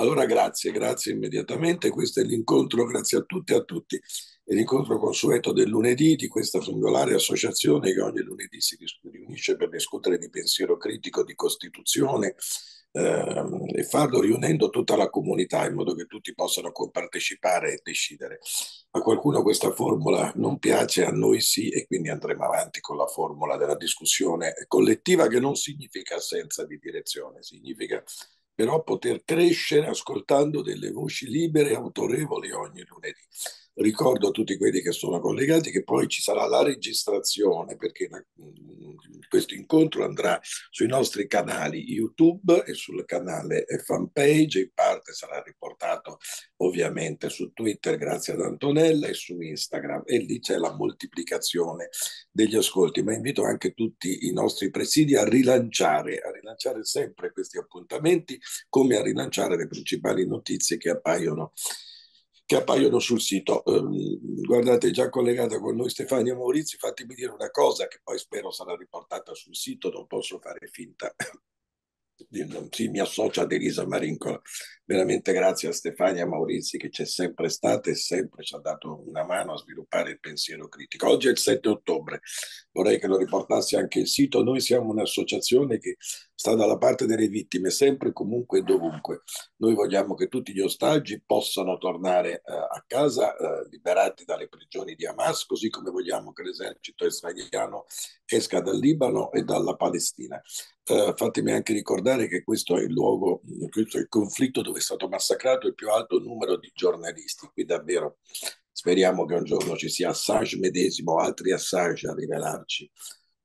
Allora grazie, grazie immediatamente. Questo è l'incontro, grazie a tutti e a tutti, è l'incontro consueto del lunedì di questa singolare associazione che ogni lunedì si riunisce per discutere di pensiero critico, di Costituzione ehm, e farlo riunendo tutta la comunità in modo che tutti possano partecipare e decidere. A qualcuno questa formula non piace, a noi sì e quindi andremo avanti con la formula della discussione collettiva che non significa assenza di direzione, significa però poter crescere ascoltando delle voci libere e autorevoli ogni lunedì. Ricordo a tutti quelli che sono collegati che poi ci sarà la registrazione perché mm, questo incontro andrà sui nostri canali YouTube e sul canale fanpage, in parte sarà riportato ovviamente su Twitter grazie ad Antonella e su Instagram e lì c'è la moltiplicazione degli ascolti, ma invito anche tutti i nostri presidi a rilanciare, a rilanciare sempre questi appuntamenti come a rilanciare le principali notizie che appaiono che appaiono sul sito. Um, guardate, già collegata con noi Stefania Maurizio, fatemi dire una cosa che poi spero sarà riportata sul sito, non posso fare finta. sì, mi associo ad Elisa Marincola. Veramente grazie a Stefania Maurizi che c'è sempre stata e sempre ci ha dato una mano a sviluppare il pensiero critico. Oggi è il 7 ottobre, vorrei che lo riportassi anche il sito. Noi siamo un'associazione che sta dalla parte delle vittime, sempre, comunque e dovunque. Noi vogliamo che tutti gli ostaggi possano tornare uh, a casa uh, liberati dalle prigioni di Hamas, così come vogliamo che l'esercito israeliano esca dal Libano e dalla Palestina. Uh, fatemi anche ricordare che questo è il luogo, questo è il conflitto dove è stato massacrato il più alto numero di giornalisti. Qui davvero speriamo che un giorno ci sia Assange medesimo o altri Assange a rivelarci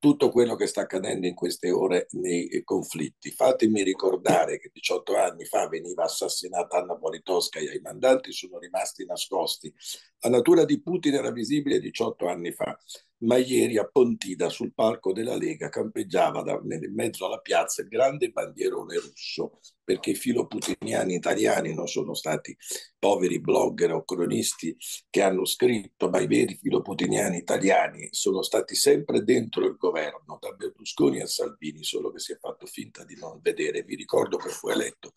tutto quello che sta accadendo in queste ore nei conflitti. Fatemi ricordare che 18 anni fa veniva assassinata Anna Politkovskaya, i mandanti sono rimasti nascosti. La natura di Putin era visibile 18 anni fa, ma ieri a Pontida, sul palco della Lega, campeggiava da, in mezzo alla piazza il grande bandierone russo, perché i filoputiniani italiani non sono stati poveri blogger o cronisti che hanno scritto, ma i veri filoputiniani italiani sono stati sempre dentro il governo, da Berlusconi a Salvini, solo che si è fatto finta di non vedere. Vi ricordo che fu eletto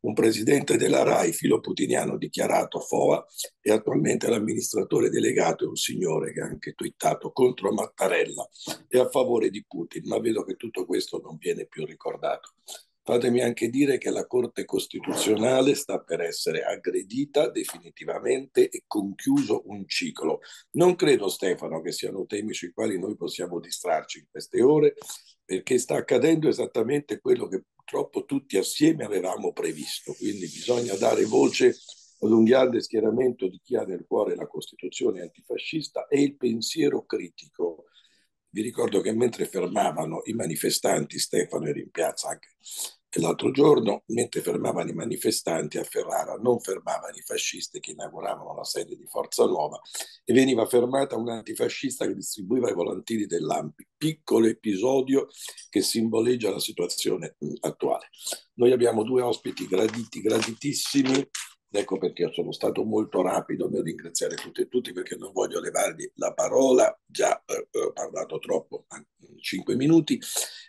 un presidente della RAI filoputiniano dichiarato FOA e attualmente l'amministratore delegato è un signore che ha anche twittato contro Mattarella e a favore di Putin, ma vedo che tutto questo non viene più ricordato. Fatemi anche dire che la Corte Costituzionale sta per essere aggredita definitivamente e conchiuso un ciclo. Non credo, Stefano, che siano temi sui quali noi possiamo distrarci in queste ore, perché sta accadendo esattamente quello che purtroppo tutti assieme avevamo previsto. Quindi bisogna dare voce ad un grande schieramento di chi ha nel cuore la Costituzione antifascista e il pensiero critico. Vi ricordo che mentre fermavano i manifestanti, Stefano era in piazza anche l'altro giorno, mentre fermavano i manifestanti a Ferrara, non fermavano i fascisti che inauguravano la sede di Forza Nuova e veniva fermata un antifascista che distribuiva i volantini dell'AMPI. Piccolo episodio che simboleggia la situazione attuale. Noi abbiamo due ospiti graditi, graditissimi, Ecco perché sono stato molto rapido nel ringraziare tutti e tutti perché non voglio levargli la parola, già eh, ho parlato troppo, cinque minuti,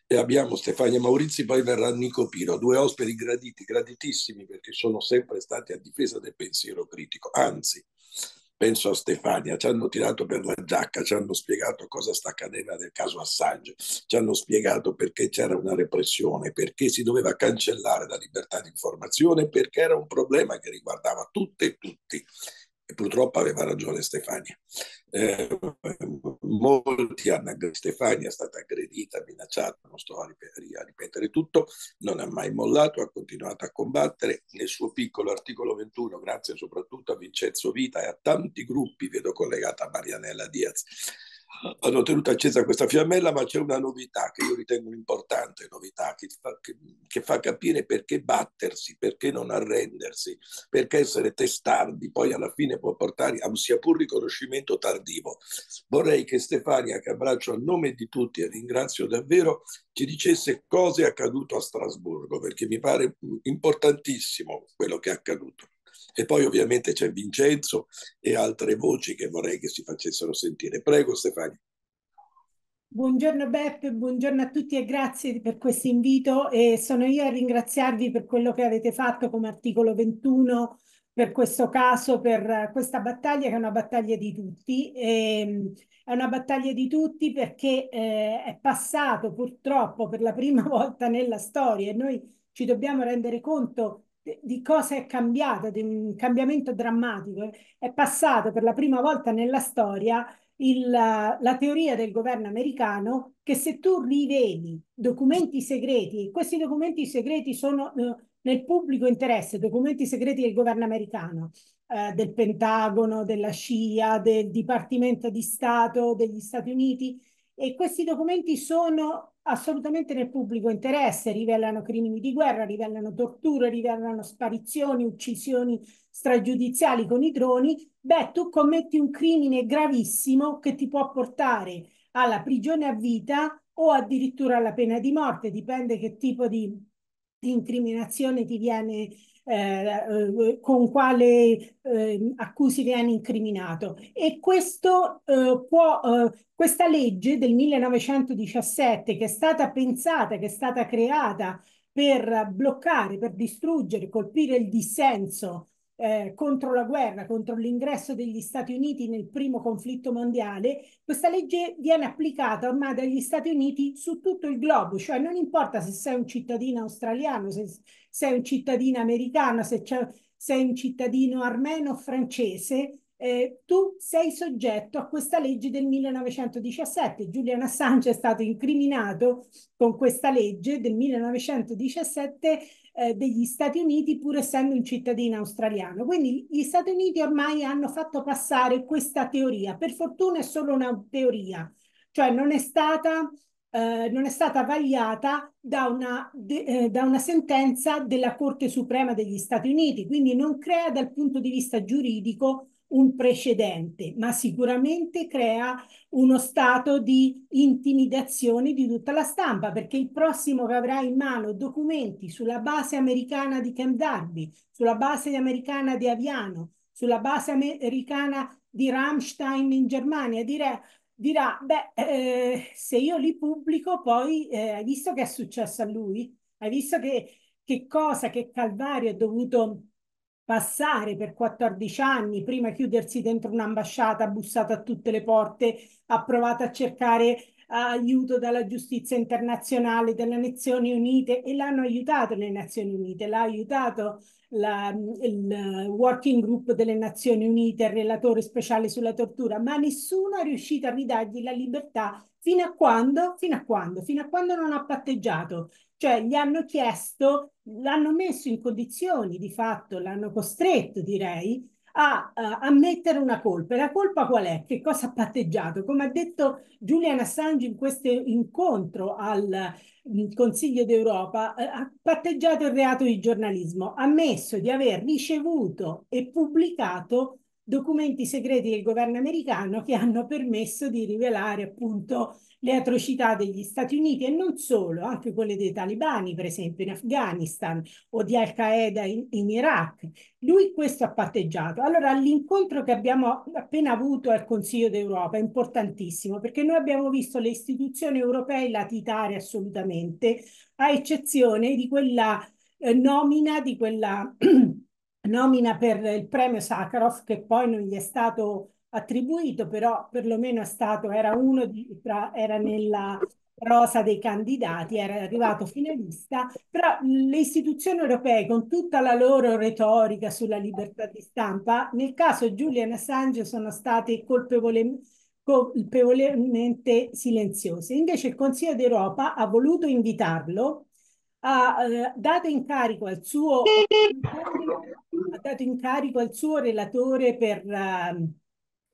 e abbiamo Stefania Maurizi, poi verrà Nico Piro, due ospiti graditi, graditissimi perché sono sempre stati a difesa del pensiero critico, anzi penso a Stefania, ci hanno tirato per la giacca, ci hanno spiegato cosa sta accadendo nel caso Assange, ci hanno spiegato perché c'era una repressione, perché si doveva cancellare la libertà di informazione, perché era un problema che riguardava tutte e tutti. E purtroppo aveva ragione Stefania. Eh, molti hanno aggredito, Stefania è stata aggredita, minacciata, non sto a ripetere, a ripetere, tutto, non ha mai mollato, ha continuato a combattere nel suo piccolo articolo 21, grazie soprattutto a Vincenzo Vita e a tanti gruppi, vedo collegata Marianella Diaz, hanno tenuto accesa questa fiammella, ma c'è una novità che io ritengo un'importante novità, che fa, che, che fa, capire perché battersi, perché non arrendersi, perché essere testardi, poi alla fine può portare a un sia pur riconoscimento tardivo. Vorrei che Stefania, che abbraccio a nome di tutti e ringrazio davvero, ci dicesse cosa è accaduto a Strasburgo, perché mi pare importantissimo quello che è accaduto. E poi ovviamente c'è Vincenzo e altre voci che vorrei che si facessero sentire. Prego Stefania. Buongiorno Beppe, buongiorno a tutti e grazie per questo invito e sono io a ringraziarvi per quello che avete fatto come articolo 21 per questo caso, per questa battaglia che è una battaglia di tutti. E, ehm, è una battaglia di tutti perché eh, è passato purtroppo per la prima volta nella storia e noi ci dobbiamo rendere conto di cosa è cambiato, di un cambiamento drammatico. È passato per la prima volta nella storia il, la teoria del governo americano che se tu riveli documenti segreti, questi documenti segreti sono eh, nel pubblico interesse, documenti segreti del governo americano, eh, del Pentagono, della CIA, del Dipartimento di Stato degli Stati Uniti, e questi documenti sono assolutamente nel pubblico interesse, rivelano crimini di guerra, rivelano torture, rivelano sparizioni, uccisioni stragiudiziali con i droni, beh, tu commetti un crimine gravissimo che ti può portare alla prigione a vita o addirittura alla pena di morte, dipende che tipo di, incriminazione ti viene eh, con quale eh, accusi viene incriminato. E questo eh, può, eh, questa legge del 1917 che è stata pensata, che è stata creata per bloccare, per distruggere, colpire il dissenso eh, contro la guerra, contro l'ingresso degli Stati Uniti nel primo conflitto mondiale, questa legge viene applicata ormai dagli Stati Uniti su tutto il globo, cioè non importa se sei un cittadino australiano, se sei un cittadino americano, se sei un cittadino armeno o francese, eh, tu sei soggetto a questa legge del 1917. Julian Assange è stato incriminato con questa legge del 1917 eh, degli Stati Uniti pur essendo un cittadino australiano. Quindi gli Stati Uniti ormai hanno fatto passare questa teoria. Per fortuna è solo una teoria, cioè non è stata, eh, non è stata vagliata da una, de, eh, da una sentenza della Corte Suprema degli Stati Uniti, quindi non crea dal punto di vista giuridico un precedente, ma sicuramente crea uno stato di intimidazione di tutta la stampa, perché il prossimo che avrà in mano documenti sulla base americana di Camp Darby, sulla base americana di Aviano, sulla base americana di Rammstein in Germania, dirà, dirà beh, eh, se io li pubblico, poi eh, hai visto che è successo a lui? Hai visto che, che cosa, che calvario è dovuto passare per 14 anni, prima chiudersi dentro un'ambasciata, ha bussato a tutte le porte, ha provato a cercare aiuto dalla giustizia internazionale, delle Nazioni Unite e l'hanno aiutato le Nazioni Unite, l'ha aiutato la, il working group delle Nazioni Unite, il relatore speciale sulla tortura, ma nessuno è riuscito a ridargli la libertà fino a quando, fino a quando, fino a quando non ha patteggiato. Cioè gli hanno chiesto, l'hanno messo in condizioni, di fatto l'hanno costretto, direi, a, a ammettere una colpa. E la colpa qual è? Che cosa ha patteggiato? Come ha detto Julian Assange in questo incontro al Consiglio d'Europa, eh, ha patteggiato il reato di giornalismo, ha ammesso di aver ricevuto e pubblicato documenti segreti del governo americano che hanno permesso di rivelare appunto le atrocità degli Stati Uniti e non solo, anche quelle dei talibani, per esempio in Afghanistan o di Al-Qaeda in, in, Iraq. Lui questo ha patteggiato. Allora l'incontro che abbiamo appena avuto al Consiglio d'Europa è importantissimo perché noi abbiamo visto le istituzioni europee latitare assolutamente, a eccezione di quella eh, nomina, di quella nomina per il premio Sakharov che poi non gli è stato attribuito, però perlomeno è stato, era uno di, tra, era nella rosa dei candidati, era arrivato finalista, però le istituzioni europee con tutta la loro retorica sulla libertà di stampa, nel caso Julian Assange sono state colpevole, colpevolmente silenziose. Invece il Consiglio d'Europa ha voluto invitarlo ha eh, dato incarico al suo ha dato incarico al suo relatore per uh,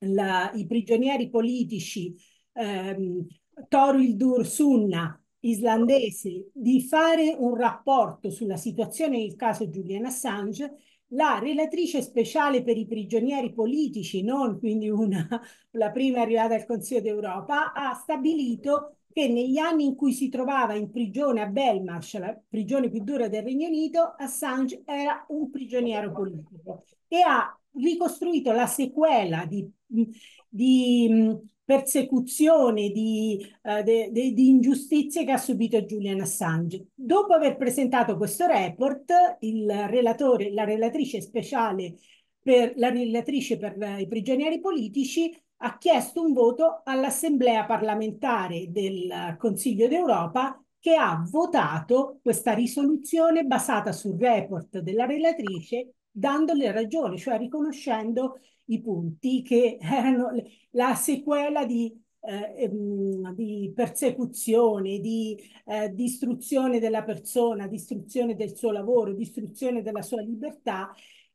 la, i prigionieri politici ehm, Toril Sunna, islandese, di fare un rapporto sulla situazione del caso Julian Assange, la relatrice speciale per i prigionieri politici, non quindi una, la prima arrivata al Consiglio d'Europa, ha stabilito che negli anni in cui si trovava in prigione a Belmarsh, la prigione più dura del Regno Unito, Assange era un prigioniero politico e ha ricostruito la sequela di, di persecuzione, di, uh, de, de, di, ingiustizie che ha subito Julian Assange. Dopo aver presentato questo report, il relatore, la relatrice speciale per la relatrice per i prigionieri politici ha chiesto un voto all'Assemblea parlamentare del Consiglio d'Europa che ha votato questa risoluzione basata sul report della relatrice dandole ragione, cioè riconoscendo i punti che erano la sequela di, eh, ehm, di persecuzione, di eh, distruzione della persona, distruzione del suo lavoro, distruzione della sua libertà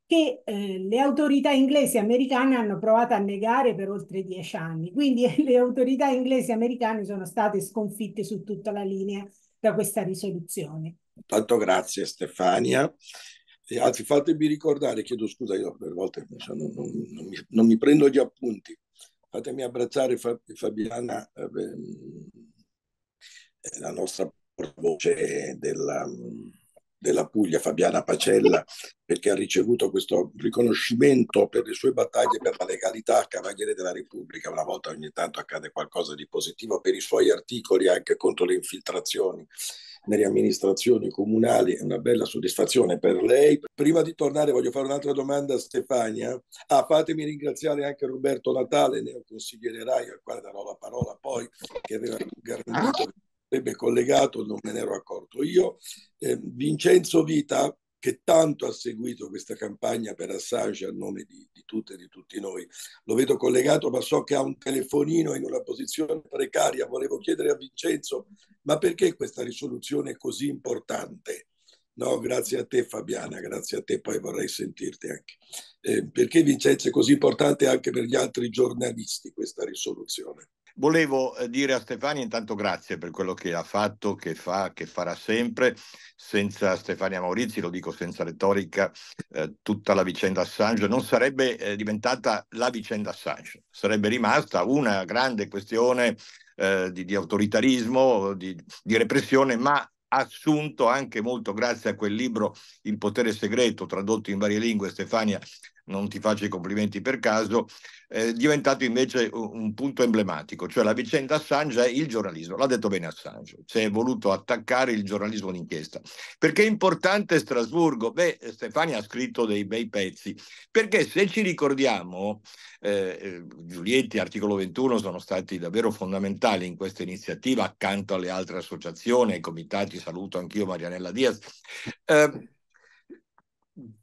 che eh, le autorità inglesi e americane hanno provato a negare per oltre dieci anni. Quindi le autorità inglesi e americane sono state sconfitte su tutta la linea da questa risoluzione. Tanto grazie Stefania. Anzi, fatemi ricordare, chiedo scusa, io per volte non, non, non, mi, non, mi, prendo gli appunti. Fatemi abbracciare Fabiana, eh, la nostra voce della, della Puglia, Fabiana Pacella, perché ha ricevuto questo riconoscimento per le sue battaglie per la legalità, Cavaliere della Repubblica. Una volta ogni tanto accade qualcosa di positivo per i suoi articoli anche contro le infiltrazioni nelle amministrazioni comunali. È una bella soddisfazione per lei. Prima di tornare voglio fare un'altra domanda a Stefania. Ah, fatemi ringraziare anche Roberto Natale, neoconsigliere RAI, al quale darò la parola poi, che aveva garantito sarebbe collegato, non me ne ero accorto io. Eh, Vincenzo Vita, che tanto ha seguito questa campagna per Assange a nome di, di tutte e di tutti noi, lo vedo collegato, ma so che ha un telefonino in una posizione precaria. Volevo chiedere a Vincenzo, ma perché questa risoluzione è così importante? No, grazie a te Fabiana, grazie a te, poi vorrei sentirti anche. Eh, perché Vincenzo è così importante anche per gli altri giornalisti questa risoluzione? Volevo eh, dire a Stefania intanto grazie per quello che ha fatto, che fa, che farà sempre. Senza Stefania Maurizi, lo dico senza retorica, eh, tutta la vicenda Assange non sarebbe eh, diventata la vicenda Assange, sarebbe rimasta una grande questione eh, di, di, autoritarismo, di, di repressione, ma assunto anche molto grazie a quel libro Il potere segreto, tradotto in varie lingue, Stefania non ti faccio i complimenti per caso, è diventato invece un punto emblematico, cioè la vicenda Assange è il giornalismo, l'ha detto bene Assange, si è voluto attaccare il giornalismo d'inchiesta. Perché è importante Strasburgo? Beh, Stefania ha scritto dei bei pezzi, perché se ci ricordiamo, eh, eh Giulietti, articolo 21, sono stati davvero fondamentali in questa iniziativa, accanto alle altre associazioni, ai comitati, saluto anch'io Marianella Diaz. Eh,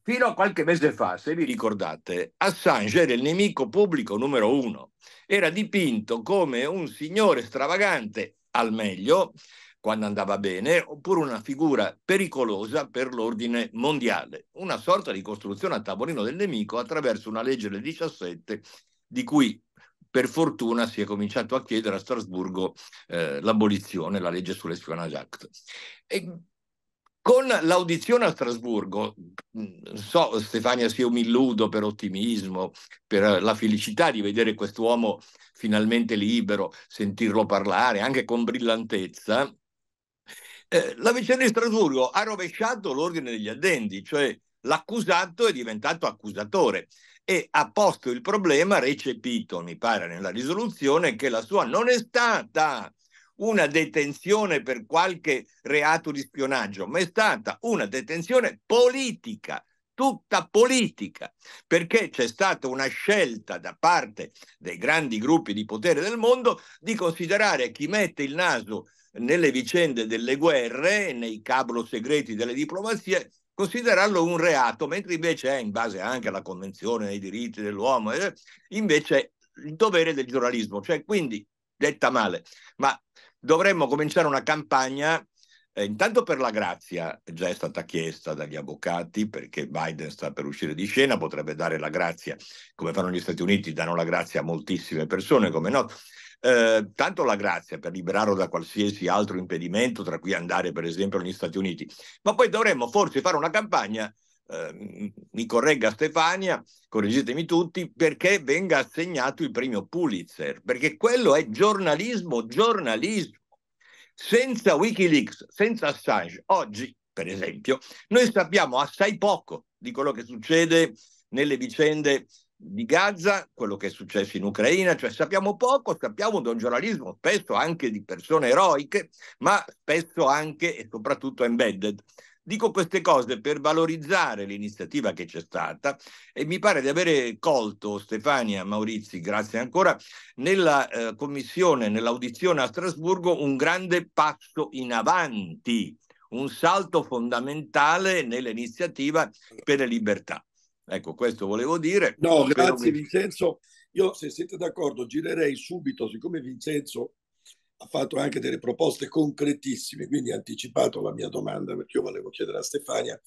Fino a qualche mese fa, se vi ricordate, Assange era il nemico pubblico numero uno. Era dipinto come un signore stravagante, al meglio, quando andava bene, oppure una figura pericolosa per l'ordine mondiale. Una sorta di costruzione a tavolino del nemico attraverso una legge del 17 di cui per fortuna si è cominciato a chiedere a Strasburgo eh, l'abolizione, la legge sull'espionage act. E con l'audizione a Strasburgo, mm, so Stefania sia un illudo per ottimismo, per la felicità di vedere quest'uomo finalmente libero, sentirlo parlare anche con brillantezza, eh, la vicenda di Strasburgo ha rovesciato l'ordine degli addendi, cioè l'accusato è diventato accusatore e ha posto il problema recepito, mi pare, nella risoluzione che la sua non è stata una detenzione per qualche reato di spionaggio, ma è stata una detenzione politica, tutta politica, perché c'è stata una scelta da parte dei grandi gruppi di potere del mondo di considerare chi mette il naso nelle vicende delle guerre, nei cabro segreti delle diplomazie, considerarlo un reato, mentre invece è in base anche alla Convenzione dei diritti dell'uomo, eh, invece il dovere del giornalismo, cioè quindi detta male, ma dovremmo cominciare una campagna eh, intanto per la grazia, già è stata chiesta dagli avvocati perché Biden sta per uscire di scena, potrebbe dare la grazia, come fanno gli Stati Uniti, danno la grazia a moltissime persone, come no. Eh, tanto la grazia per liberarlo da qualsiasi altro impedimento, tra cui andare per esempio negli Stati Uniti, ma poi dovremmo forse fare una campagna Uh, mi corregga Stefania, correggetemi tutti, perché venga assegnato il premio Pulitzer, perché quello è giornalismo, giornalismo. Senza Wikileaks, senza Assange, oggi, per esempio, noi sappiamo assai poco di quello che succede nelle vicende di Gaza, quello che è successo in Ucraina, cioè sappiamo poco, sappiamo di un giornalismo spesso anche di persone eroiche, ma spesso anche e soprattutto embedded. Dico queste cose per valorizzare l'iniziativa che c'è stata e mi pare di avere colto Stefania Maurizi, grazie ancora, nella eh, commissione, nell'audizione a Strasburgo, un grande passo in avanti, un salto fondamentale nell'iniziativa per le libertà. Ecco, questo volevo dire. No, grazie. Vincenzo. Io, se siete d'accordo, girerei subito, siccome Vincenzo ha fatto anche delle proposte concretissime, quindi ha anticipato la mia domanda, perché io volevo chiedere a Stefania.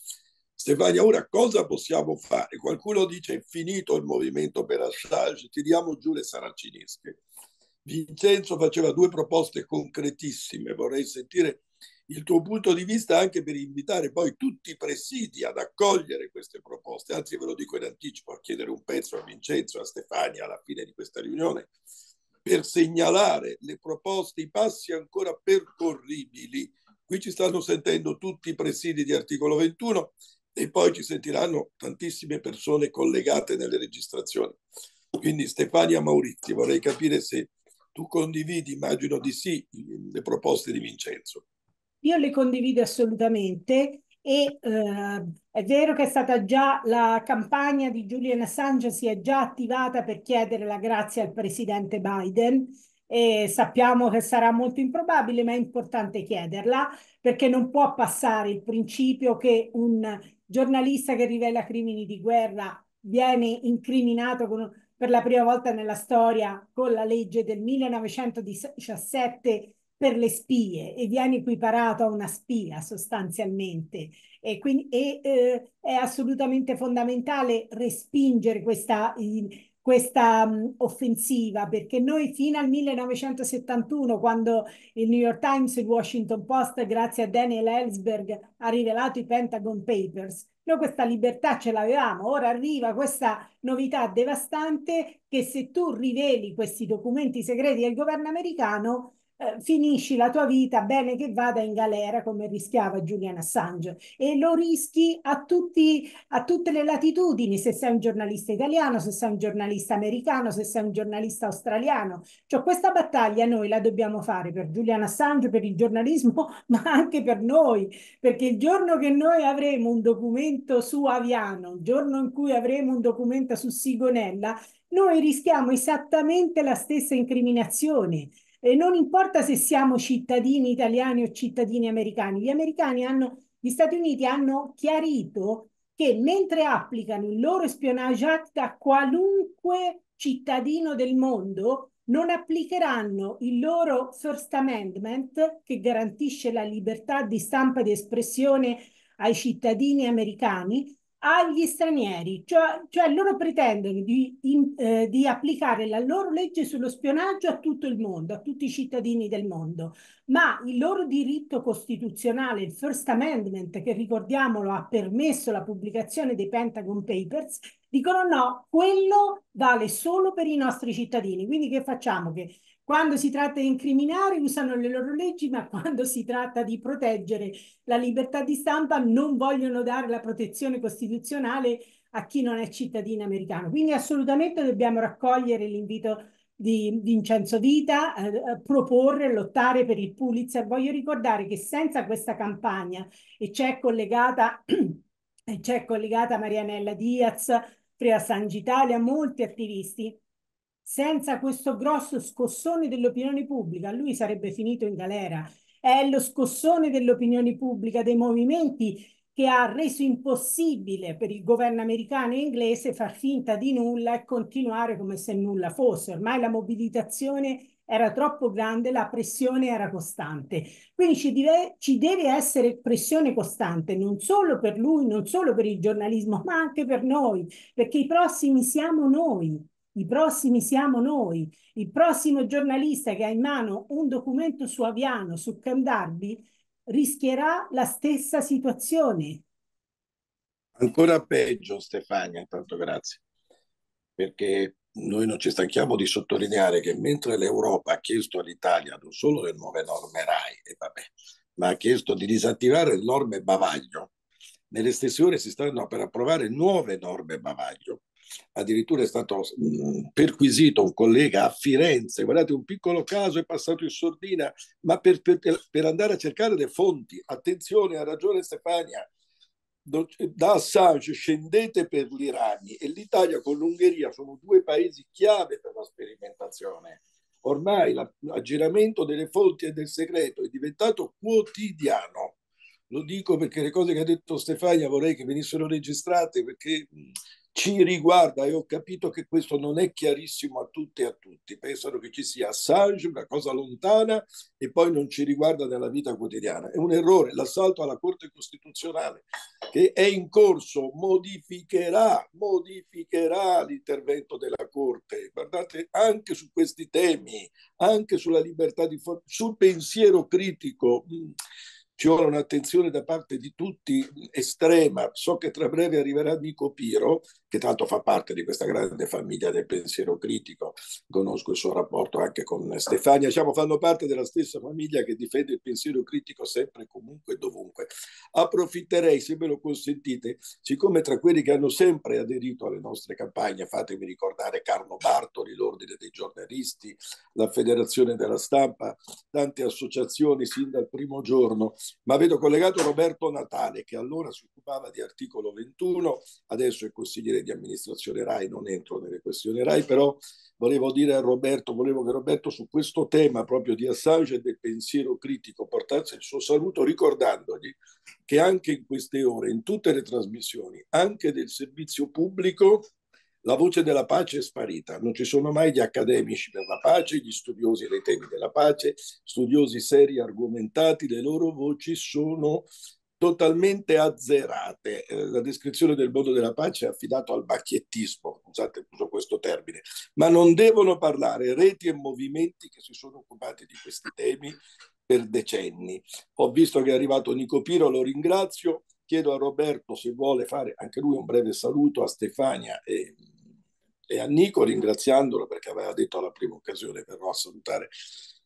Stefania, ora cosa possiamo fare? Qualcuno dice è finito il movimento per Assange, tiriamo giù le saracinesche. Vincenzo faceva due proposte concretissime, vorrei sentire il tuo punto di vista anche per invitare poi tutti i presidi ad accogliere queste proposte, anzi ve lo dico in anticipo, a chiedere un pezzo a Vincenzo, a Stefania alla fine di questa riunione, per segnalare le proposte, i passi ancora percorribili. Qui ci stanno sentendo tutti i presidi di articolo 21 e poi ci sentiranno tantissime persone collegate nelle registrazioni. Quindi Stefania Maurizi, vorrei capire se tu condividi, immagino di sì, le proposte di Vincenzo. Io le condivido assolutamente e eh, è vero che è stata già la campagna di Julian Assange si è già attivata per chiedere la grazia al presidente Biden e sappiamo che sarà molto improbabile, ma è importante chiederla perché non può passare il principio che un giornalista che rivela crimini di guerra viene incriminato con, per la prima volta nella storia con la legge del 1917 per le spie e viene equiparato a una spia sostanzialmente. E quindi e, eh, è assolutamente fondamentale respingere questa, questa um, offensiva perché noi fino al 1971 quando il New York Times e il Washington Post grazie a Daniel Ellsberg ha rivelato i Pentagon Papers noi questa libertà ce l'avevamo, ora arriva questa novità devastante che se tu riveli questi documenti segreti del governo americano eh, finisci la tua vita bene che vada in galera come rischiava Julian Assange e lo rischi a, tutti, a tutte le latitudini se sei un giornalista italiano, se sei un giornalista americano, se sei un giornalista australiano. Cioè questa battaglia noi la dobbiamo fare per Julian Assange, per il giornalismo, ma anche per noi, perché il giorno che noi avremo un documento su Aviano, il giorno in cui avremo un documento su Sigonella, noi rischiamo esattamente la stessa incriminazione. E non importa se siamo cittadini italiani o cittadini americani, gli americani hanno, gli Stati Uniti hanno chiarito che mentre applicano il loro Espionage Act a qualunque cittadino del mondo, non applicheranno il loro First Amendment, che garantisce la libertà di stampa e di espressione ai cittadini americani, agli stranieri, cioè, cioè loro pretendono di, in, eh, di, applicare la loro legge sullo spionaggio a tutto il mondo, a tutti i cittadini del mondo, ma il loro diritto costituzionale, il First Amendment, che ricordiamolo ha permesso la pubblicazione dei Pentagon Papers, dicono no, quello vale solo per i nostri cittadini. Quindi che facciamo? Che quando si tratta di incriminare usano le loro leggi, ma quando si tratta di proteggere la libertà di stampa non vogliono dare la protezione costituzionale a chi non è cittadino americano. Quindi assolutamente dobbiamo raccogliere l'invito di Vincenzo Vita, eh, proporre, lottare per il Pulitzer. Voglio ricordare che senza questa campagna, e c'è collegata, collegata Marianella Diaz, Frea Sangitalia, molti attivisti, senza questo grosso scossone dell'opinione pubblica, lui sarebbe finito in galera. È lo scossone dell'opinione pubblica, dei movimenti che ha reso impossibile per il governo americano e inglese far finta di nulla e continuare come se nulla fosse. Ormai la mobilitazione era troppo grande, la pressione era costante. Quindi ci deve, ci deve, essere pressione costante, non solo per lui, non solo per il giornalismo, ma anche per noi, perché i prossimi siamo noi. I prossimi siamo noi. Il prossimo giornalista che ha in mano un documento su Aviano, su Candarbi, rischierà la stessa situazione. Ancora peggio, Stefania, tanto grazie, perché noi non ci stanchiamo di sottolineare che mentre l'Europa ha chiesto all'Italia non solo le nuove norme RAI, e vabbè, ma ha chiesto di disattivare le norme bavaglio, nelle stesse ore si stanno per approvare nuove norme bavaglio addirittura è stato mh, perquisito un collega a Firenze, guardate un piccolo caso è passato in sordina, ma per, per, per andare a cercare le fonti, attenzione, ha ragione Stefania, da Assange scendete per l'Iran e l'Italia con l'Ungheria sono due paesi chiave per la sperimentazione. Ormai l'aggiramento delle fonti e del segreto è diventato quotidiano. Lo dico perché le cose che ha detto Stefania vorrei che venissero registrate perché ci riguarda e ho capito che questo non è chiarissimo a tutte e a tutti. Pensano che ci sia Assange, una cosa lontana, e poi non ci riguarda nella vita quotidiana. È un errore. L'assalto alla Corte Costituzionale che è in corso modificherà, modificherà l'intervento della Corte. Guardate, anche su questi temi, anche sulla libertà di sul pensiero critico. Mh, ci vuole un'attenzione da parte di tutti estrema. So che tra breve arriverà Nico Piro, che tanto fa parte di questa grande famiglia del pensiero critico. Conosco il suo rapporto anche con Stefania. Diciamo, fanno parte della stessa famiglia che difende il pensiero critico sempre, comunque e dovunque. Approfitterei, se me lo consentite, siccome tra quelli che hanno sempre aderito alle nostre campagne, fatemi ricordare Carlo Bartoli, l'Ordine dei giornalisti, la Federazione della Stampa, tante associazioni sin dal primo giorno, ma vedo collegato Roberto Natale che allora si occupava di articolo 21, adesso è consigliere di amministrazione RAI, non entro nelle questioni RAI, però volevo dire a Roberto, volevo che Roberto su questo tema proprio di Assange e del pensiero critico portasse il suo saluto ricordandogli che anche in queste ore, in tutte le trasmissioni, anche del servizio pubblico, la voce della pace è sparita, non ci sono mai gli accademici per la pace, gli studiosi dei temi della pace, studiosi seri, argomentati, le loro voci sono totalmente azzerate. Eh, la descrizione del mondo della pace è affidata al bacchiettismo, scusate uso questo termine, ma non devono parlare reti e movimenti che si sono occupati di questi temi per decenni. Ho visto che è arrivato Nico Piro, lo ringrazio, chiedo a Roberto se vuole fare anche lui un breve saluto a Stefania e, e a Nico, ringraziandolo perché aveva detto alla prima occasione verrò a salutare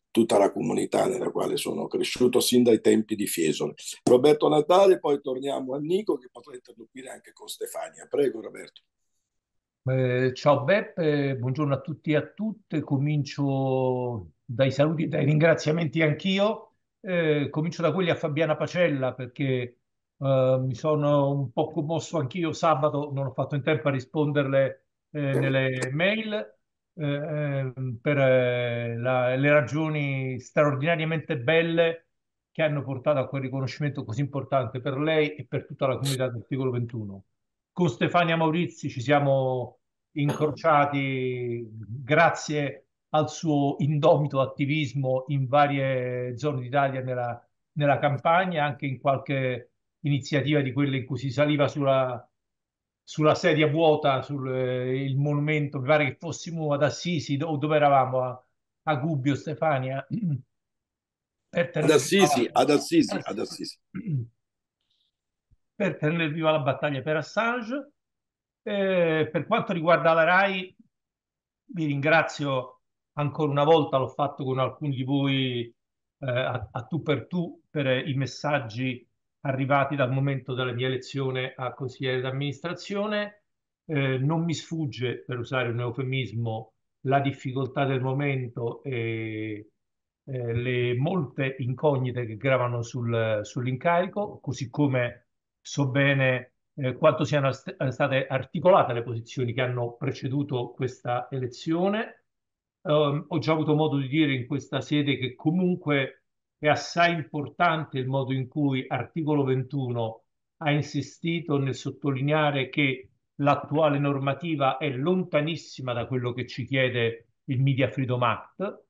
tutta la comunità nella quale sono cresciuto sin dai tempi di Fiesole. Roberto Natale, poi torniamo a Nico che potrà interloquire anche con Stefania. Prego Roberto. Eh, ciao Beppe, buongiorno a tutti e a tutte. Comincio dai saluti dai ringraziamenti anch'io. Eh, comincio da quelli a Fabiana Pacella perché Uh, mi sono un po' commosso anch'io sabato, non ho fatto in tempo a risponderle eh, nelle mail eh, ehm, per eh, la, le ragioni straordinariamente belle che hanno portato a quel riconoscimento così importante per lei e per tutta la comunità dell'articolo 21. Con Stefania Maurizi ci siamo incrociati grazie al suo indomito attivismo in varie zone d'Italia nella, nella campagna, anche in qualche iniziativa di quelle in cui si saliva sulla, sulla sedia vuota, sul eh, monumento, mi pare che fossimo ad Assisi, o dove eravamo? A, a Gubbio, Stefania? ad Assisi, ad Assisi, ad Assisi. Per tenere viva la battaglia per Assange. Eh, per quanto riguarda la RAI, vi ringrazio ancora una volta, l'ho fatto con alcuni di voi eh, a, a, tu per tu per i messaggi arrivati dal momento della mia elezione a consigliere d'amministrazione. Eh, non mi sfugge, per usare un eufemismo, la difficoltà del momento e eh, le molte incognite che gravano sul, sull'incarico, così come so bene eh, quanto siano st state articolate le posizioni che hanno preceduto questa elezione. Um, ho già avuto modo di dire in questa sede che comunque è assai importante il modo in cui articolo 21 ha insistito nel sottolineare che l'attuale normativa è lontanissima da quello che ci chiede il Media Freedom Act.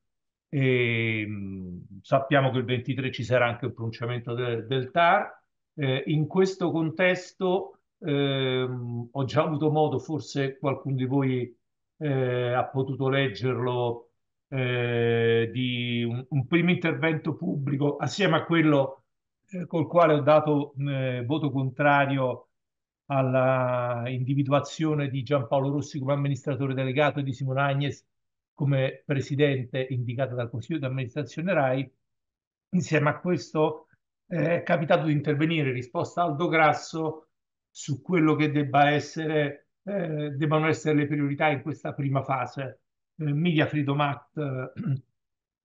E, mh, sappiamo che il 23 ci sarà anche il pronunciamento de, del TAR. Eh, in questo contesto eh, ho già avuto modo, forse qualcuno di voi eh, ha potuto leggerlo eh, di un, un, primo intervento pubblico assieme a quello eh, col quale ho dato eh, voto contrario alla individuazione di Giampaolo Rossi come amministratore delegato e di Simone Agnes come presidente indicata dal Consiglio di amministrazione RAI. Insieme a questo eh, è capitato di intervenire in risposta a Aldo Grasso su quello che debba essere eh, debbano essere le priorità in questa prima fase. Eh, Media Freedom Act eh,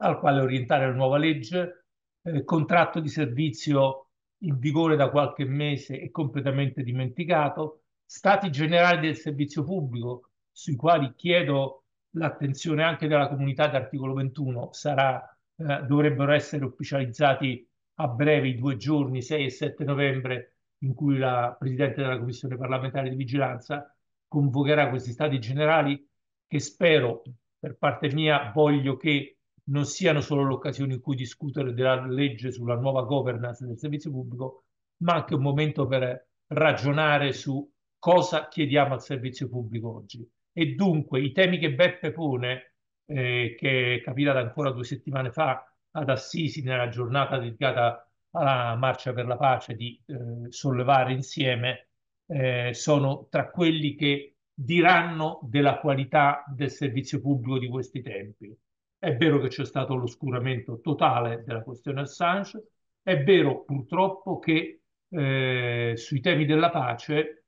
al quale orientare la nuova legge, eh, contratto di servizio in vigore da qualche mese e completamente dimenticato, stati generali del servizio pubblico sui quali chiedo l'attenzione anche della comunità d'articolo 21, sarà, eh, dovrebbero essere ufficializzati a breve i due giorni, 6 e 7 novembre, in cui la Presidente della Commissione parlamentare di vigilanza convocherà questi stati generali che spero, per parte mia, voglio che non siano solo l'occasione in cui discutere della legge sulla nuova governance del servizio pubblico, ma anche un momento per ragionare su cosa chiediamo al servizio pubblico oggi. E dunque i temi che Beppe pone, eh, che è capitata ancora due settimane fa ad Assisi nella giornata dedicata alla Marcia per la Pace, di eh, sollevare insieme, eh, sono tra quelli che diranno della qualità del servizio pubblico di questi tempi. È vero che c'è stato l'oscuramento totale della questione Assange, è vero purtroppo che eh, sui temi della pace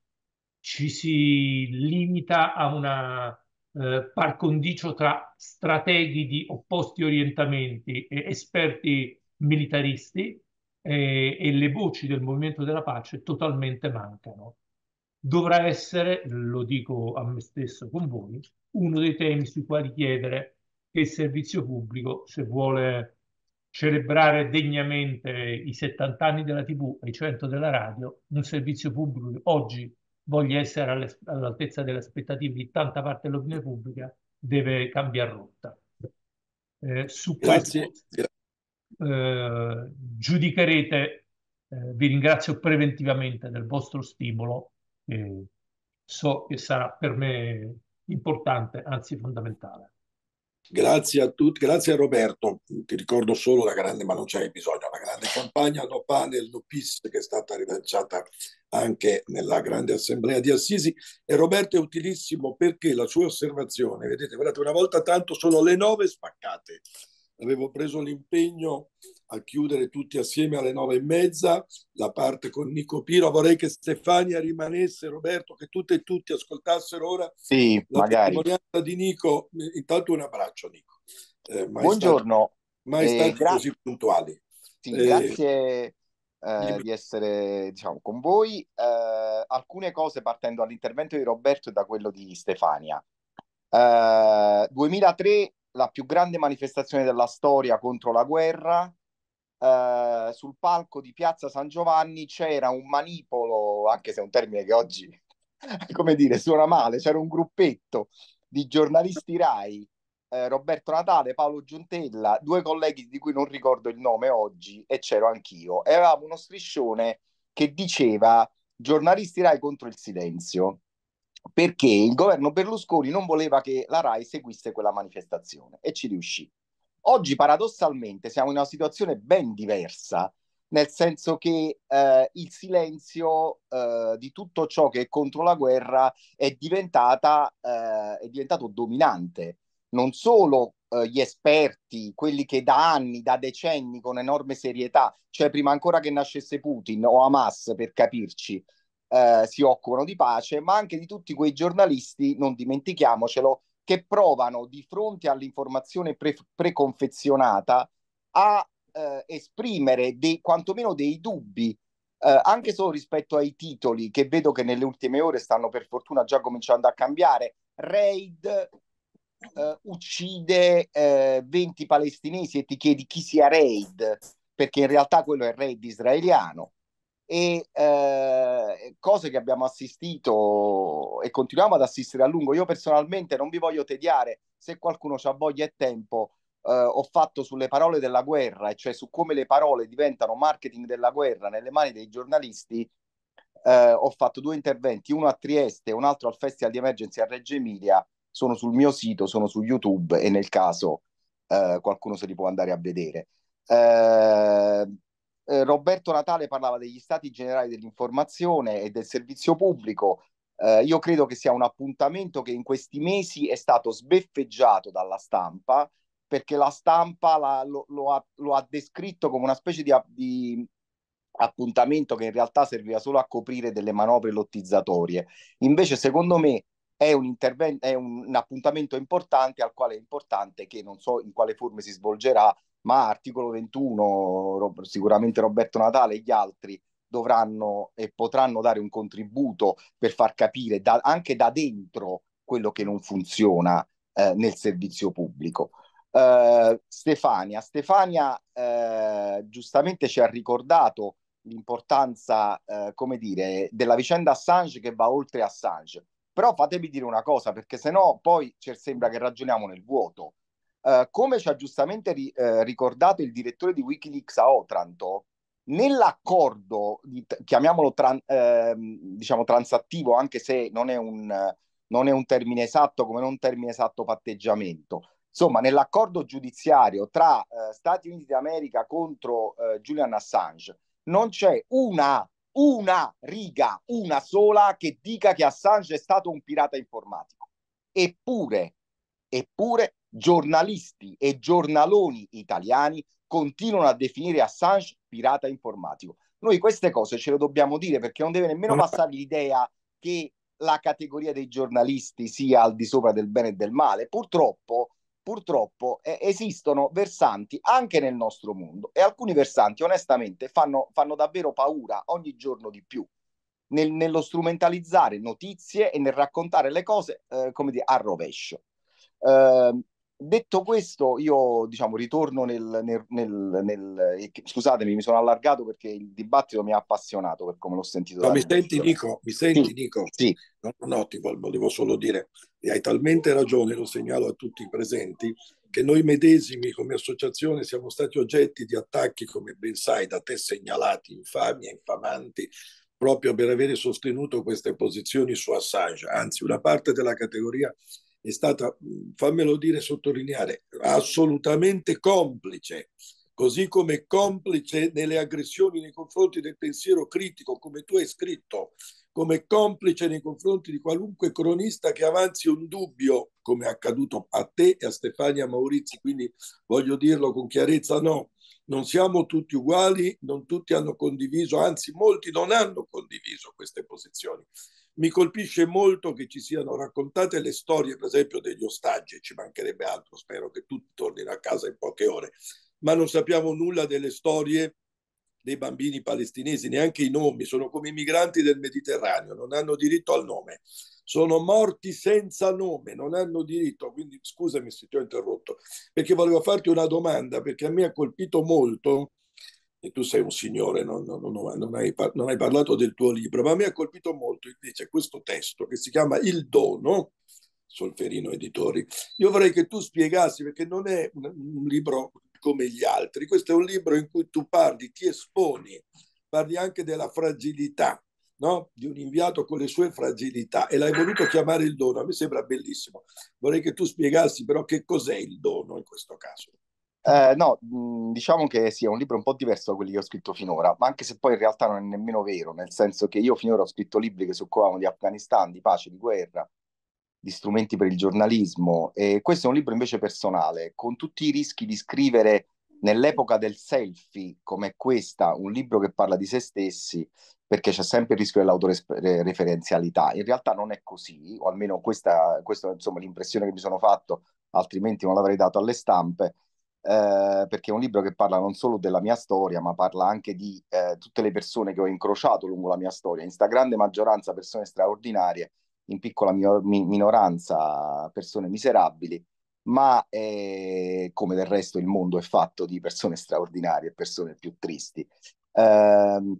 ci si limita a una eh, par condicio tra strateghi di opposti orientamenti e esperti militaristi eh, e le voci del movimento della pace totalmente mancano. Dovrà essere, lo dico a me stesso con voi, uno dei temi sui quali chiedere che il servizio pubblico, se vuole celebrare degnamente i 70 anni della TV e i 100 della radio, un servizio pubblico oggi voglia essere all'altezza delle aspettative di tanta parte dell'opinione pubblica, deve cambiare rotta. Eh, su questo eh, giudicherete, eh, vi ringrazio preventivamente del vostro stimolo, so che sarà per me importante, anzi fondamentale. Grazie a tutti, grazie a Roberto. Ti ricordo solo la grande, ma non c'è bisogno, la grande campagna No Panel, No Peace che è stata rilanciata anche nella grande assemblea di Assisi. E Roberto è utilissimo perché la sua osservazione, vedete, guardate, una volta tanto sono le nove spaccate avevo preso l'impegno a chiudere tutti assieme alle nove e mezza la parte con Nico Piro. Vorrei che Stefania rimanesse, Roberto, che tutte e tutti ascoltassero ora sì, la magari. testimonianza di Nico. Intanto un abbraccio, Nico. Eh, mai Buongiorno. Stati, mai eh, stati gra- così puntuali. Sì, eh, grazie eh, di essere diciamo, con voi. Eh, alcune cose partendo dall'intervento di Roberto e da quello di Stefania. 2003 eh, la più grande manifestazione della storia contro la guerra. Eh, sul palco di Piazza San Giovanni c'era un manipolo, anche se è un termine che oggi, come dire, suona male, c'era un gruppetto di giornalisti RAI, eh, Roberto Natale, Paolo Giuntella, due colleghi di cui non ricordo il nome oggi, e c'ero anch'io. E avevamo uno striscione che diceva giornalisti RAI contro il silenzio perché il governo Berlusconi non voleva che la RAI seguisse quella manifestazione e ci riuscì. Oggi paradossalmente siamo in una situazione ben diversa, nel senso che eh, il silenzio eh, di tutto ciò che è contro la guerra è, diventata, eh, è diventato dominante. Non solo eh, gli esperti, quelli che da anni, da decenni, con enorme serietà, cioè prima ancora che nascesse Putin o Hamas, per capirci, eh, si occupano di pace, ma anche di tutti quei giornalisti, non dimentichiamocelo, che provano di fronte all'informazione pre- preconfezionata a eh, esprimere dei, quantomeno dei dubbi, eh, anche solo rispetto ai titoli che vedo che nelle ultime ore stanno per fortuna già cominciando a cambiare. Raid Uh, uccide uh, 20 palestinesi e ti chiedi chi sia Raid, perché in realtà quello è Raid israeliano e eh, cose che abbiamo assistito e continuiamo ad assistere a lungo. Io personalmente non vi voglio tediare, se qualcuno ha voglia e tempo, eh, ho fatto sulle parole della guerra, e cioè su come le parole diventano marketing della guerra nelle mani dei giornalisti. Eh, ho fatto due interventi, uno a Trieste e un altro al Festival di Emergency a Reggio Emilia. Sono sul mio sito, sono su YouTube e nel caso eh, qualcuno se li può andare a vedere. Eh, eh, Roberto Natale parlava degli stati generali dell'informazione e del servizio pubblico. Eh, io credo che sia un appuntamento che in questi mesi è stato sbeffeggiato dalla stampa perché la stampa la, lo, lo, ha, lo, ha, descritto come una specie di, di appuntamento che in realtà serviva solo a coprire delle manovre lottizzatorie. Invece, secondo me, è un, intervento, è un, un appuntamento importante al quale è importante che non so in quale forma si svolgerà, ma articolo 21, sicuramente Roberto Natale e gli altri dovranno e potranno dare un contributo per far capire da, anche da dentro quello che non funziona eh, nel servizio pubblico. Uh, Stefania, Stefania uh, giustamente ci ha ricordato l'importanza, uh, come dire, della vicenda Assange che va oltre Assange. Però fatemi dire una cosa, perché se no poi ci sembra che ragioniamo nel vuoto. Come ci ha giustamente ri- ricordato il direttore di Wikileaks a Otranto, nell'accordo, di, chiamiamolo tran- ehm, diciamo transattivo, anche se non è, un, non è un termine esatto, come non un termine esatto patteggiamento, insomma, nell'accordo giudiziario tra eh, Stati Uniti d'America contro eh, Julian Assange non c'è una, una riga, una sola che dica che Assange è stato un pirata informatico. Eppure, eppure giornalisti e giornaloni italiani continuano a definire Assange pirata informatico. Noi queste cose ce le dobbiamo dire perché non deve nemmeno passare l'idea che la categoria dei giornalisti sia al di sopra del bene e del male. Purtroppo purtroppo eh, esistono versanti anche nel nostro mondo e alcuni versanti onestamente fanno, fanno davvero paura ogni giorno di più nel, nello strumentalizzare notizie e nel raccontare le cose eh, come dire, a rovescio. Eh, detto questo, io diciamo ritorno nel, nel, nel, nel, eh, Scusatemi, mi sono allargato perché il dibattito mi ha appassionato per come l'ho sentito. No, mi senti, Nico? Mi senti, sì. Nico? Sì. No, no, ti volevo solo dire, e hai talmente ragione, lo segnalo a tutti i presenti, che noi medesimi come associazione siamo stati oggetti di attacchi, come ben sai, da te segnalati, infami e infamanti, proprio per avere sostenuto queste posizioni su Assange. Anzi, una parte della categoria è stata, fammelo dire, sottolineare, assolutamente complice, così come complice nelle aggressioni nei confronti del pensiero critico, come tu hai scritto, come complice nei confronti di qualunque cronista che avanzi un dubbio, come è accaduto a te e a Stefania Maurizi, quindi voglio dirlo con chiarezza, no, non siamo tutti uguali, non tutti hanno condiviso, anzi molti non hanno condiviso queste posizioni. Mi colpisce molto che ci siano raccontate le storie, per esempio, degli ostaggi, ci mancherebbe altro, spero che tutti tornino a casa in poche ore, ma non sappiamo nulla delle storie dei bambini palestinesi, neanche i nomi, sono come i migranti del Mediterraneo, non hanno diritto al nome, sono morti senza nome, non hanno diritto, quindi scusami se ti ho interrotto, perché volevo farti una domanda, perché a me ha colpito molto e tu sei un signore, non, non, non, hai, non hai parlato del tuo libro, ma me ha colpito molto invece questo testo che si chiama Il dono, Solferino Editori. Io vorrei che tu spiegassi, perché non è un, un libro come gli altri, questo è un libro in cui tu parli, ti esponi, parli anche della fragilità no? di un inviato con le sue fragilità e l'hai voluto chiamare il dono. A me sembra bellissimo. Vorrei che tu spiegassi però che cos'è il dono in questo caso. Eh, no, diciamo che sia un libro un po' diverso da quelli che ho scritto finora, ma anche se poi in realtà non è nemmeno vero, nel senso che io finora ho scritto libri che si occupavano di Afghanistan, di pace, di guerra, di strumenti per il giornalismo, e questo è un libro invece personale, con tutti i rischi di scrivere nell'epoca del selfie come questa, un libro che parla di se stessi, perché c'è sempre il rischio dell'autoreferenzialità. In realtà non è così, o almeno questa, questa è l'impressione che mi sono fatto, altrimenti non l'avrei dato alle stampe eh, perché è un libro che parla non solo della mia storia, ma parla anche di eh, tutte le persone che ho incrociato lungo la mia storia, in stragrande maggioranza persone straordinarie, in piccola mio- mi- minoranza persone miserabili, ma eh, come del resto il mondo è fatto di persone straordinarie e persone più tristi. Ehm,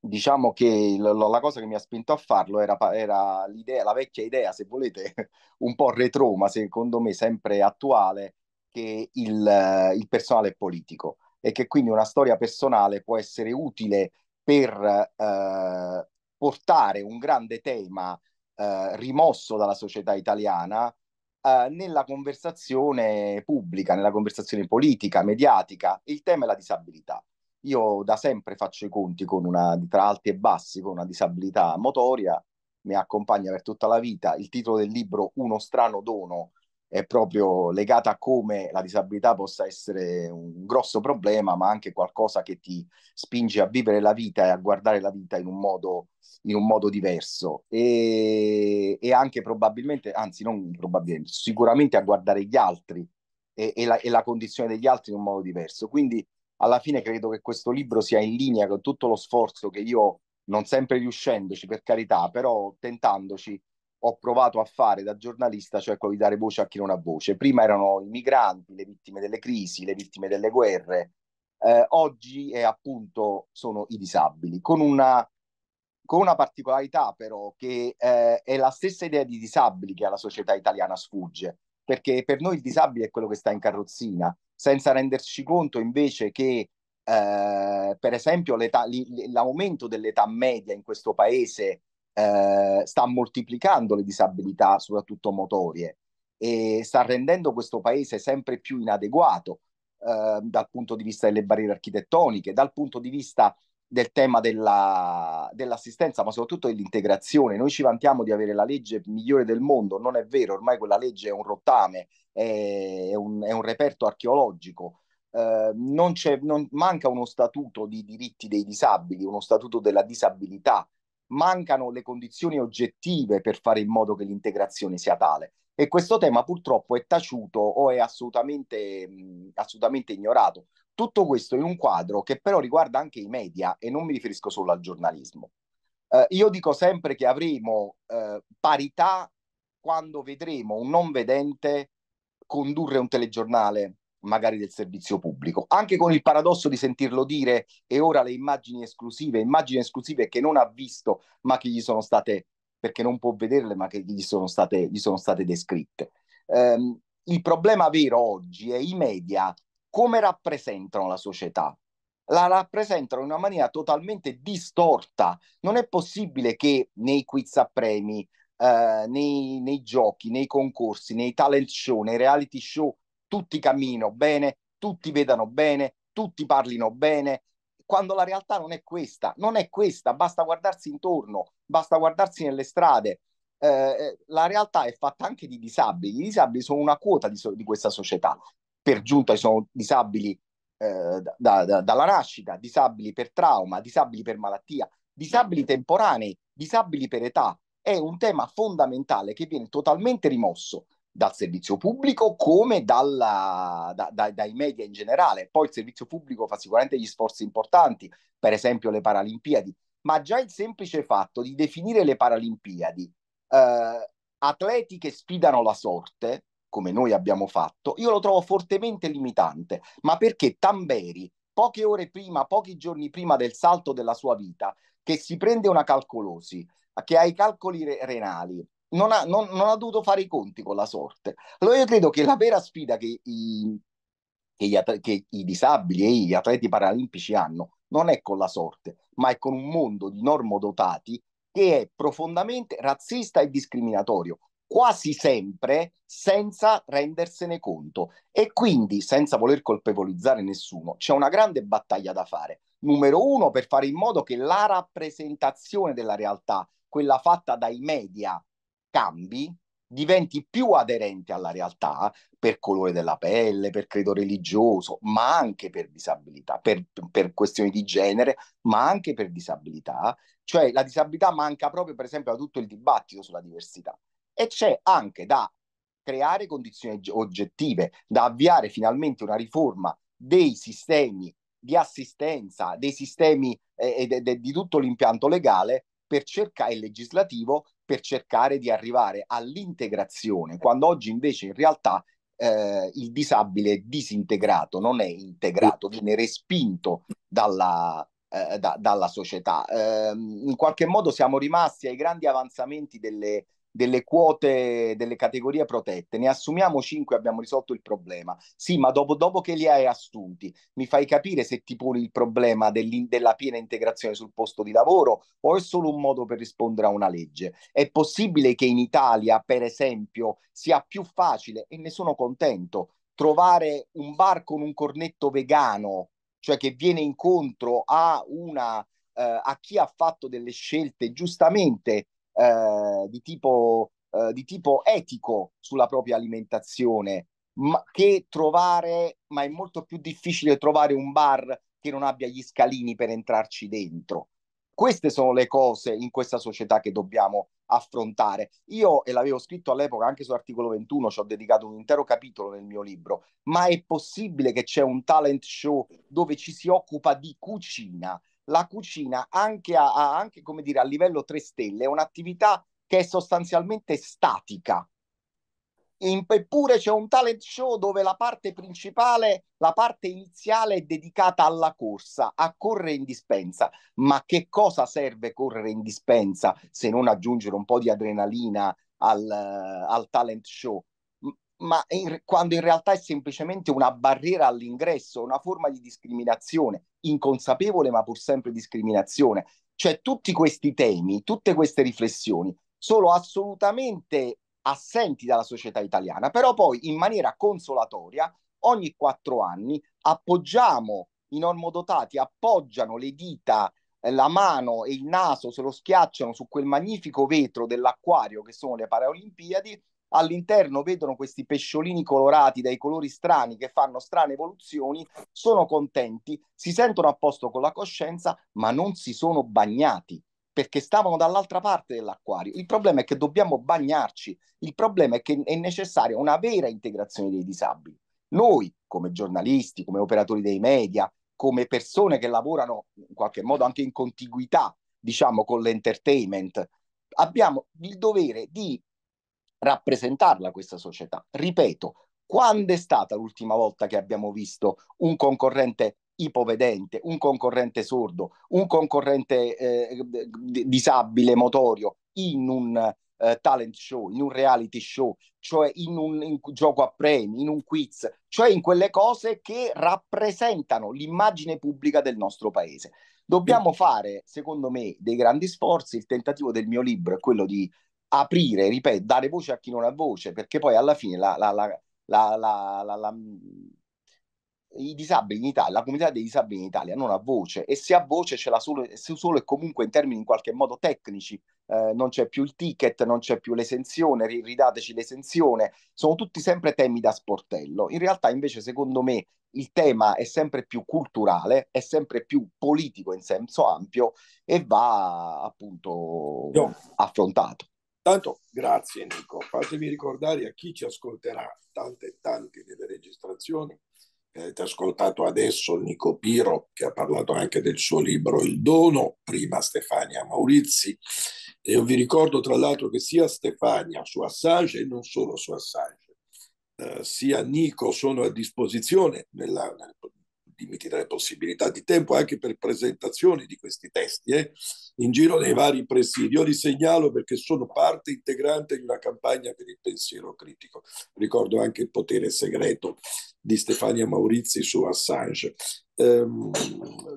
diciamo che l- la cosa che mi ha spinto a farlo era, era l'idea, la vecchia idea, se volete, un po' retro, ma secondo me sempre attuale, che il, il personale politico e che quindi una storia personale può essere utile per eh, portare un grande tema eh, rimosso dalla società italiana eh, nella conversazione pubblica, nella conversazione politica, mediatica. Il tema è la disabilità. Io da sempre faccio i conti con una, tra alti e bassi, con una disabilità motoria, mi accompagna per tutta la vita. Il titolo del libro Uno strano dono è proprio legata a come la disabilità possa essere un grosso problema, ma anche qualcosa che ti spinge a vivere la vita e a guardare la vita in un modo, in un modo diverso e, e anche probabilmente, anzi non probabilmente, sicuramente a guardare gli altri e, e, la, e la condizione degli altri in un modo diverso. Quindi alla fine credo che questo libro sia in linea con tutto lo sforzo che io, non sempre riuscendoci per carità, però tentandoci, ho provato a fare da giornalista, cioè quello di dare voce a chi non ha voce. Prima erano i migranti, le vittime delle crisi, le vittime delle guerre. Eh, oggi è appunto sono i disabili, con una, con una particolarità però che eh, è la stessa idea di disabili che alla società italiana sfugge, perché per noi il disabile è quello che sta in carrozzina, senza renderci conto invece che eh, per esempio l'aumento dell'età media in questo paese eh, sta moltiplicando le disabilità, soprattutto motorie, e sta rendendo questo paese sempre più inadeguato eh, dal punto di vista delle barriere architettoniche, dal punto di vista del tema della, dell'assistenza, ma soprattutto dell'integrazione. Noi ci vantiamo di avere la legge migliore del mondo, non è vero, ormai quella legge è un rottame, è, un, è un, reperto archeologico. Eh, non, non manca uno statuto di diritti dei disabili, uno statuto della disabilità mancano le condizioni oggettive per fare in modo che l'integrazione sia tale. E questo tema purtroppo è taciuto o è assolutamente, mh, assolutamente ignorato. Tutto questo in un quadro che però riguarda anche i media e non mi riferisco solo al giornalismo. Eh, io dico sempre che avremo eh, parità quando vedremo un non vedente condurre un telegiornale magari del servizio pubblico, anche con il paradosso di sentirlo dire e ora le immagini esclusive, immagini esclusive che non ha visto ma che gli sono state, perché non può vederle, ma che gli sono state, gli sono state descritte. Um, il problema vero oggi è i media come rappresentano la società. La rappresentano in una maniera totalmente distorta. Non è possibile che nei quiz a premi, eh, nei, nei giochi, nei concorsi, nei talent show, nei reality show tutti camminino bene, tutti vedano bene, tutti parlino bene, quando la realtà non è questa, non è questa, basta guardarsi intorno, basta guardarsi nelle strade. Eh la realtà è fatta anche di disabili, i disabili sono una quota di, so- di questa società, per giunta sono disabili eh, da, da, dalla nascita, disabili per trauma, disabili per malattia, disabili temporanei, disabili per età. È un tema fondamentale che viene totalmente rimosso dal servizio pubblico come dalla, da, da, dai media in generale. Poi il servizio pubblico fa sicuramente gli sforzi importanti, per esempio le Paralimpiadi, ma già il semplice fatto di definire le Paralimpiadi eh, atleti che sfidano la sorte, come noi abbiamo fatto, io lo trovo fortemente limitante, ma perché Tamberi, poche ore prima, pochi giorni prima del salto della sua vita, che si prende una calcolosi, che ha i calcoli re- renali, non ha, non, non ha, dovuto fare i conti con la sorte. Allora io credo che la vera sfida che i, che gli, che i disabili e gli atleti paralimpici hanno non è con la sorte, ma è con un mondo di normodotati che è profondamente razzista e discriminatorio, quasi sempre senza rendersene conto. E quindi, senza voler colpevolizzare nessuno, c'è una grande battaglia da fare. Numero uno, per fare in modo che la rappresentazione della realtà, quella fatta dai media, cambi, diventi più aderente alla realtà per colore della pelle, per credo religioso, ma anche per disabilità, per, per questioni di genere, ma anche per disabilità. Cioè la disabilità manca proprio, per esempio, a tutto il dibattito sulla diversità. E c'è anche da creare condizioni oggettive, da avviare finalmente una riforma dei sistemi di assistenza, dei sistemi eh, de, de, di tutto l'impianto legale per cercare il legislativo per cercare di arrivare all'integrazione, quando oggi invece in realtà eh, il disabile è disintegrato, non è integrato, viene respinto dalla, eh, da, dalla società. Eh, in qualche modo siamo rimasti ai grandi avanzamenti delle, delle quote delle categorie protette, ne assumiamo 5 e abbiamo risolto il problema. Sì, ma dopo, dopo, che li hai assunti, mi fai capire se ti poni il problema della piena integrazione sul posto di lavoro o è solo un modo per rispondere a una legge? È possibile che in Italia, per esempio, sia più facile, e ne sono contento, trovare un bar con un cornetto vegano, cioè che viene incontro a una Uh, a chi ha fatto delle scelte giustamente eh, di tipo eh, di tipo etico sulla propria alimentazione ma che trovare, ma è molto più difficile trovare un bar che non abbia gli scalini per entrarci dentro. Queste sono le cose in questa società che dobbiamo affrontare. Io, e l'avevo scritto all'epoca anche su articolo 21, ci ho dedicato un intero capitolo nel mio libro, ma è possibile che c'è un talent show dove ci si occupa di cucina? La cucina anche a, anche, come dire, a livello 3 stelle è un'attività che è sostanzialmente statica eppure c'è un talent show dove la parte principale, la parte iniziale è dedicata alla corsa, a correre in dispensa. Ma che cosa serve correre in dispensa se non aggiungere un po' di adrenalina al, al talent show? Ma in, quando in realtà è semplicemente una barriera all'ingresso, una forma di discriminazione, inconsapevole ma pur sempre discriminazione. Cioè tutti questi temi, tutte queste riflessioni sono assolutamente assenti dalla società italiana, però poi in maniera consolatoria ogni quattro anni appoggiamo i normodotati, appoggiano le dita, eh, la mano e il naso, se lo schiacciano su quel magnifico vetro dell'acquario che sono le Paralimpiadi, all'interno vedono questi pesciolini colorati dai colori strani che fanno strane evoluzioni, sono contenti, si sentono a posto con la coscienza, ma non si sono bagnati perché stavano dall'altra parte dell'acquario. Il problema è che dobbiamo bagnarci, il problema è che è necessaria una vera integrazione dei disabili. Noi, come giornalisti, come operatori dei media, come persone che lavorano in qualche modo anche in contiguità, diciamo, con l'entertainment, abbiamo il dovere di rappresentarla questa società. Ripeto, quando è stata l'ultima volta che abbiamo visto un concorrente ipovedente, un concorrente sordo, un concorrente eh, disabile motorio in un eh, talent show, in un reality show, cioè in un, in un gioco a premi, in un quiz, cioè in quelle cose che rappresentano l'immagine pubblica del nostro paese. Dobbiamo fare, secondo me, dei grandi sforzi. Il tentativo del mio libro è quello di aprire, ripeto, dare voce a chi non ha voce, perché poi alla fine la, la, la, i disabili in Italia, la comunità dei disabili in Italia non ha voce e se ha voce ce l'ha solo, solo e comunque in termini in qualche modo tecnici, eh, non c'è più il ticket, non c'è più l'esenzione, ridateci l'esenzione, sono tutti sempre temi da sportello. In realtà invece secondo me il tema è sempre più culturale, è sempre più politico in senso ampio e va appunto no. affrontato. Tanto grazie Nico, fatemi ricordare a chi ci ascolterà. Tante e tante delle registrazioni. Avete ascoltato adesso Nico Piro che ha parlato anche del suo libro Il dono, prima Stefania Maurizi. E io vi ricordo tra l'altro che sia Stefania su Assange e non solo su Assange, eh, sia Nico sono a disposizione nella, nel limiti delle possibilità di tempo anche per presentazioni di questi testi eh, in giro nei vari presidi. Io li segnalo perché sono parte integrante di una campagna per il pensiero critico. Ricordo anche il potere segreto di Stefania Maurizi su Assange. Um,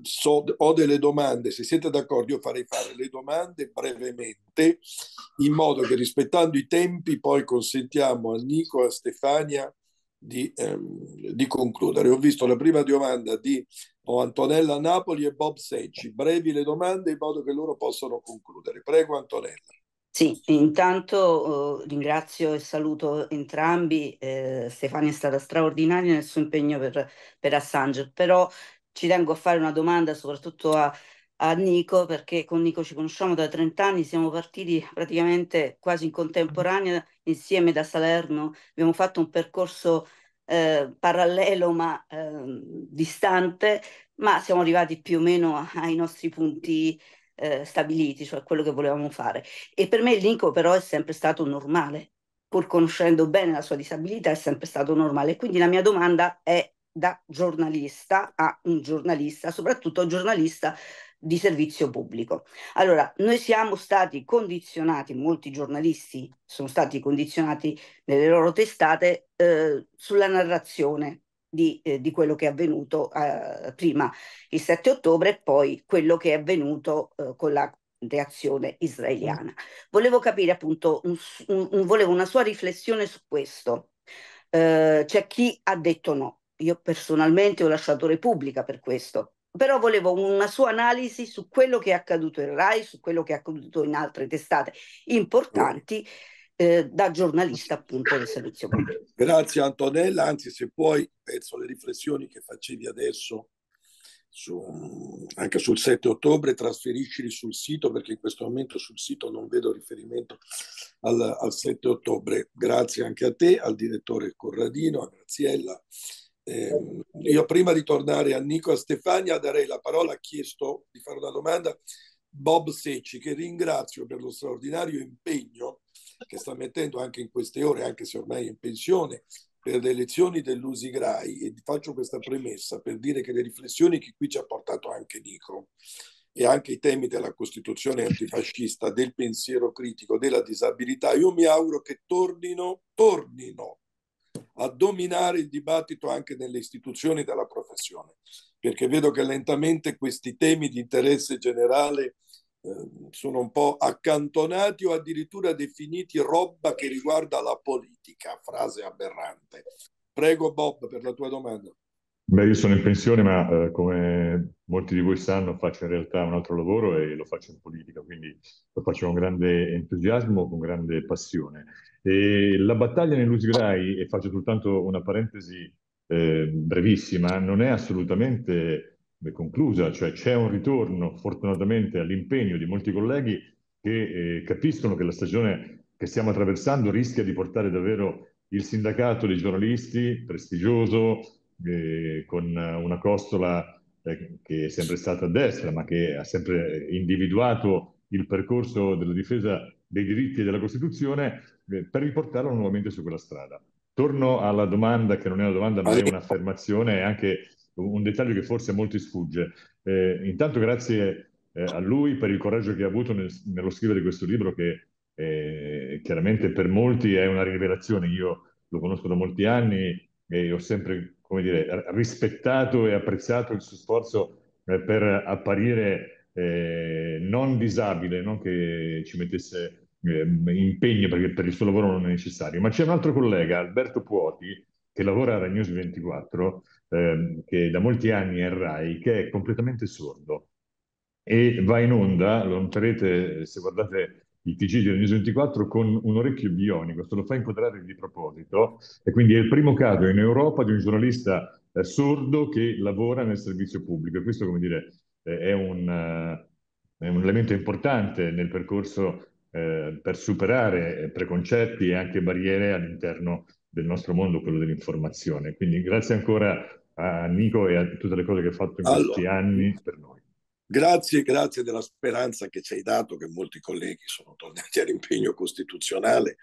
so, ho delle domande, se siete d'accordo io farei fare le domande brevemente in modo che rispettando i tempi poi consentiamo a Nico a Stefania di, ehm, di, concludere. Ho visto la prima domanda di oh, Antonella Napoli e Bob Secci. Brevi le domande in modo che loro possano concludere. Prego Antonella. Sì, intanto uh, ringrazio e saluto entrambi. Eh, Stefania è stata straordinaria nel suo impegno per, per Assange, però ci tengo a fare una domanda soprattutto a, a Nico, perché con Nico ci conosciamo da 30 anni, siamo partiti praticamente quasi in contemporanea insieme da Salerno, abbiamo fatto un percorso eh, parallelo ma eh, distante, ma siamo arrivati più o meno ai nostri punti eh, stabiliti, cioè quello che volevamo fare. E per me Nico però è sempre stato normale, pur conoscendo bene la sua disabilità, è sempre stato normale. Quindi la mia domanda è da giornalista a un giornalista, soprattutto giornalista di servizio pubblico. Allora, noi siamo stati condizionati, molti giornalisti sono stati condizionati nelle loro testate eh, sulla narrazione di, eh, di, quello che è avvenuto eh, prima il 7 ottobre e poi quello che è avvenuto eh, con la reazione israeliana. Volevo capire appunto, un, un, un, volevo una sua riflessione su questo. Eh, c'è chi ha detto no, io personalmente ho lasciato Repubblica per questo, però volevo una sua analisi su quello che è accaduto in RAI, su quello che è accaduto in altre testate importanti, eh, da giornalista appunto del servizio. Grazie Antonella, anzi se puoi, penso le riflessioni che facevi adesso su, anche sul 7 ottobre, trasferiscili sul sito perché in questo momento sul sito non vedo riferimento al, al 7 ottobre. Grazie anche a te, al direttore Corradino, a Graziella. Eh, io prima di tornare a Nico e a Stefania darei la parola, ha chiesto di fare una domanda. Bob Secci, che ringrazio per lo straordinario impegno che sta mettendo anche in queste ore, anche se ormai è in pensione, per le elezioni dell'Usigrai e faccio questa premessa per dire che le riflessioni che qui ci ha portato anche Nico e anche i temi della Costituzione antifascista, del pensiero critico, della disabilità, io mi auguro che tornino, tornino a dominare il dibattito anche nelle istituzioni della professione, perché vedo che lentamente questi temi di interesse generale Ehm, sono un po' accantonati o addirittura definiti roba che riguarda la politica, frase aberrante. Prego Bob per la tua domanda. Beh, io sono in pensione, ma eh, come molti di voi sanno, faccio in realtà un altro lavoro e lo faccio in politica, quindi lo faccio con grande entusiasmo, con grande passione. E la battaglia nell'Usigrai, e faccio soltanto una parentesi eh, brevissima, non è assolutamente conclusa, cioè c'è un ritorno fortunatamente all'impegno di molti colleghi che eh, capiscono che la stagione che stiamo attraversando rischia di portare davvero il sindacato dei giornalisti prestigioso, eh, con una costola eh, che è sempre stata a destra, ma che ha sempre individuato il percorso della difesa dei diritti e della Costituzione, eh, per riportarlo nuovamente su quella strada. Torno alla domanda, che non è una domanda ma è un'affermazione, e anche un dettaglio che forse a molti sfugge. Eh, intanto grazie eh, a lui per il coraggio che ha avuto nel, nello scrivere questo libro che eh, chiaramente per molti è una rivelazione. Io lo conosco da molti anni e ho sempre, come dire, rispettato e apprezzato il suo sforzo eh, per apparire eh, non disabile, non che ci mettesse eh, impegno perché per il suo lavoro non è necessario. Ma c'è un altro collega, Alberto Puoti, che lavora a Rai News 24, ehm, che da molti anni è RAI, che è completamente sordo e va in onda, lo noterete se guardate il TG di News 24 con un orecchio bionico, se lo fa inquadrare di proposito e quindi è il primo caso in Europa di un giornalista eh, sordo che lavora nel servizio pubblico e questo come dire eh, è, un, uh, è, un, elemento importante nel percorso eh, per superare preconcetti e anche barriere all'interno del nostro mondo, quello dell'informazione. Quindi grazie ancora a Nico e a tutte le cose che ha fatto in allora, questi anni per noi. Grazie, grazie della speranza che ci hai dato, che molti colleghi sono tornati all'impegno costituzionale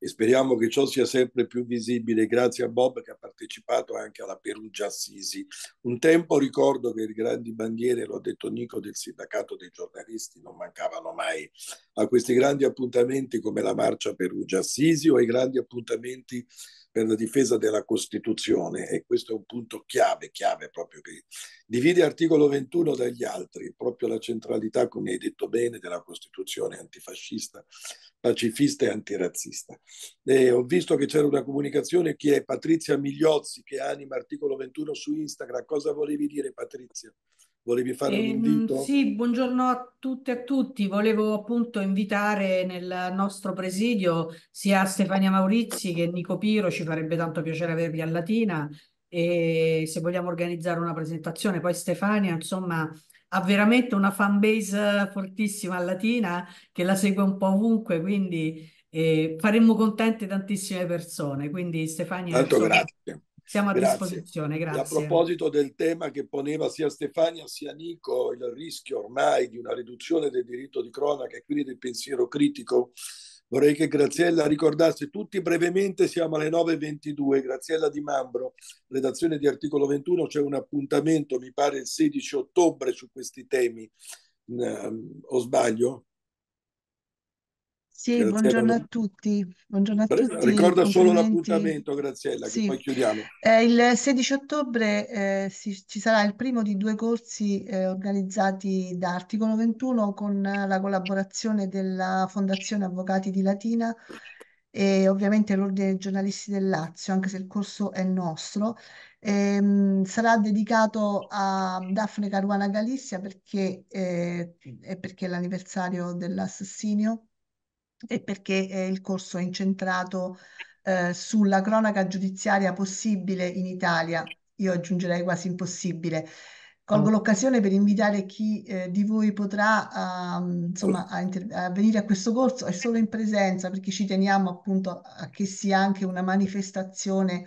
e speriamo che ciò sia sempre più visibile. Grazie a Bob che ha partecipato anche alla Perugia Assisi. Un tempo ricordo che le grandi bandiere, l'ho detto Nico, del sindacato dei giornalisti non mancavano mai a questi grandi appuntamenti come la marcia Perugia Assisi o ai grandi appuntamenti per la difesa della Costituzione e questo è un punto chiave, chiave proprio che divide l'articolo 21 dagli altri, proprio la centralità, come hai detto bene, della Costituzione antifascista, pacifista e antirazzista. E ho visto che c'era una comunicazione che è Patrizia Migliozzi che anima articolo 21 su Instagram. Cosa volevi dire Patrizia? Volevi fare un ehm, invito? Sì, buongiorno a tutte e a tutti. Volevo appunto invitare nel nostro presidio sia Stefania Maurizi che Nico Piro, ci farebbe tanto piacere avervi a Latina e se vogliamo organizzare una presentazione. Poi Stefania, insomma, ha veramente una fan base fortissima a Latina che la segue un po' ovunque, quindi eh, faremmo contente tantissime persone. Quindi Stefania... Tanto insomma, grazie. Siamo a grazie. disposizione, grazie. E a proposito del tema che poneva sia Stefania sia Nico, il rischio ormai di una riduzione del diritto di cronaca e quindi del pensiero critico, vorrei che Graziella ricordasse tutti brevemente, siamo alle 9.22, Graziella Di Mambro, redazione di articolo 21, c'è un appuntamento, mi pare il 16 ottobre su questi temi, um, o sbaglio? Sì, buongiorno a tutti. Buongiorno a tutti. Ricorda solo l'appuntamento, Graziella, sì. che poi chiudiamo. Eh, il 16 ottobre eh, si, ci sarà il primo di due corsi eh, organizzati da Articolo 21 con la collaborazione della Fondazione Avvocati di Latina e ovviamente l'Ordine dei giornalisti del Lazio, anche se il corso è nostro. Ehm, sarà dedicato a Daphne Caruana Galizia perché, eh, è perché è l'anniversario dell'assassinio e perché eh, il corso è incentrato eh, sulla cronaca giudiziaria possibile in Italia, io aggiungerei quasi impossibile. Colgo l'occasione per invitare chi eh, di voi potrà uh, insomma, a, a, venire a questo corso, è solo in presenza perché ci teniamo appunto a che sia anche una manifestazione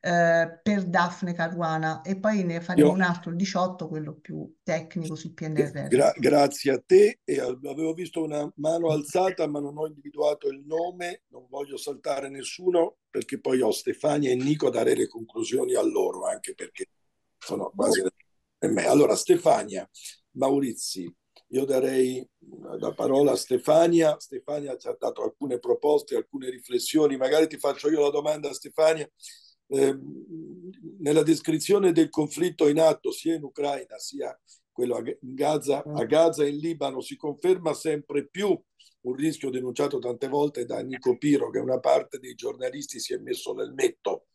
eh, per Daphne Caruana e poi ne faremo Io... un altro, il 18, quello più tecnico sul PNRR. Gra- grazie a te e avevo visto una mano alzata ma non ho individuato il nome, non voglio saltare nessuno perché poi ho Stefania e Nico a dare le conclusioni a loro anche perché sono quasi. Allora, Stefania Maurizi, io darei la parola a Stefania. Stefania ci ha dato alcune proposte, alcune riflessioni. Magari ti faccio io la domanda, Stefania. Eh, nella descrizione del conflitto in atto sia in Ucraina sia quello a Gaza, a Gaza e in Libano si conferma sempre più un rischio denunciato tante volte da Nico Piro che una parte dei giornalisti si è messo nel metto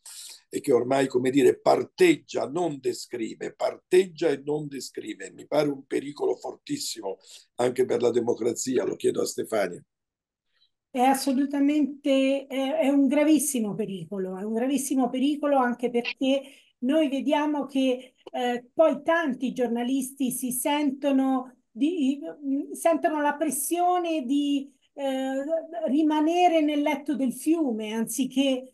e che ormai, come dire, parteggia, non descrive, parteggia e non descrive. Mi pare un pericolo fortissimo anche per la democrazia, lo chiedo a Stefania. È assolutamente, è, è un gravissimo pericolo, è un gravissimo pericolo anche perché noi vediamo che eh, poi tanti giornalisti si sentono, di, sentono la pressione di eh, rimanere nel letto del fiume anziché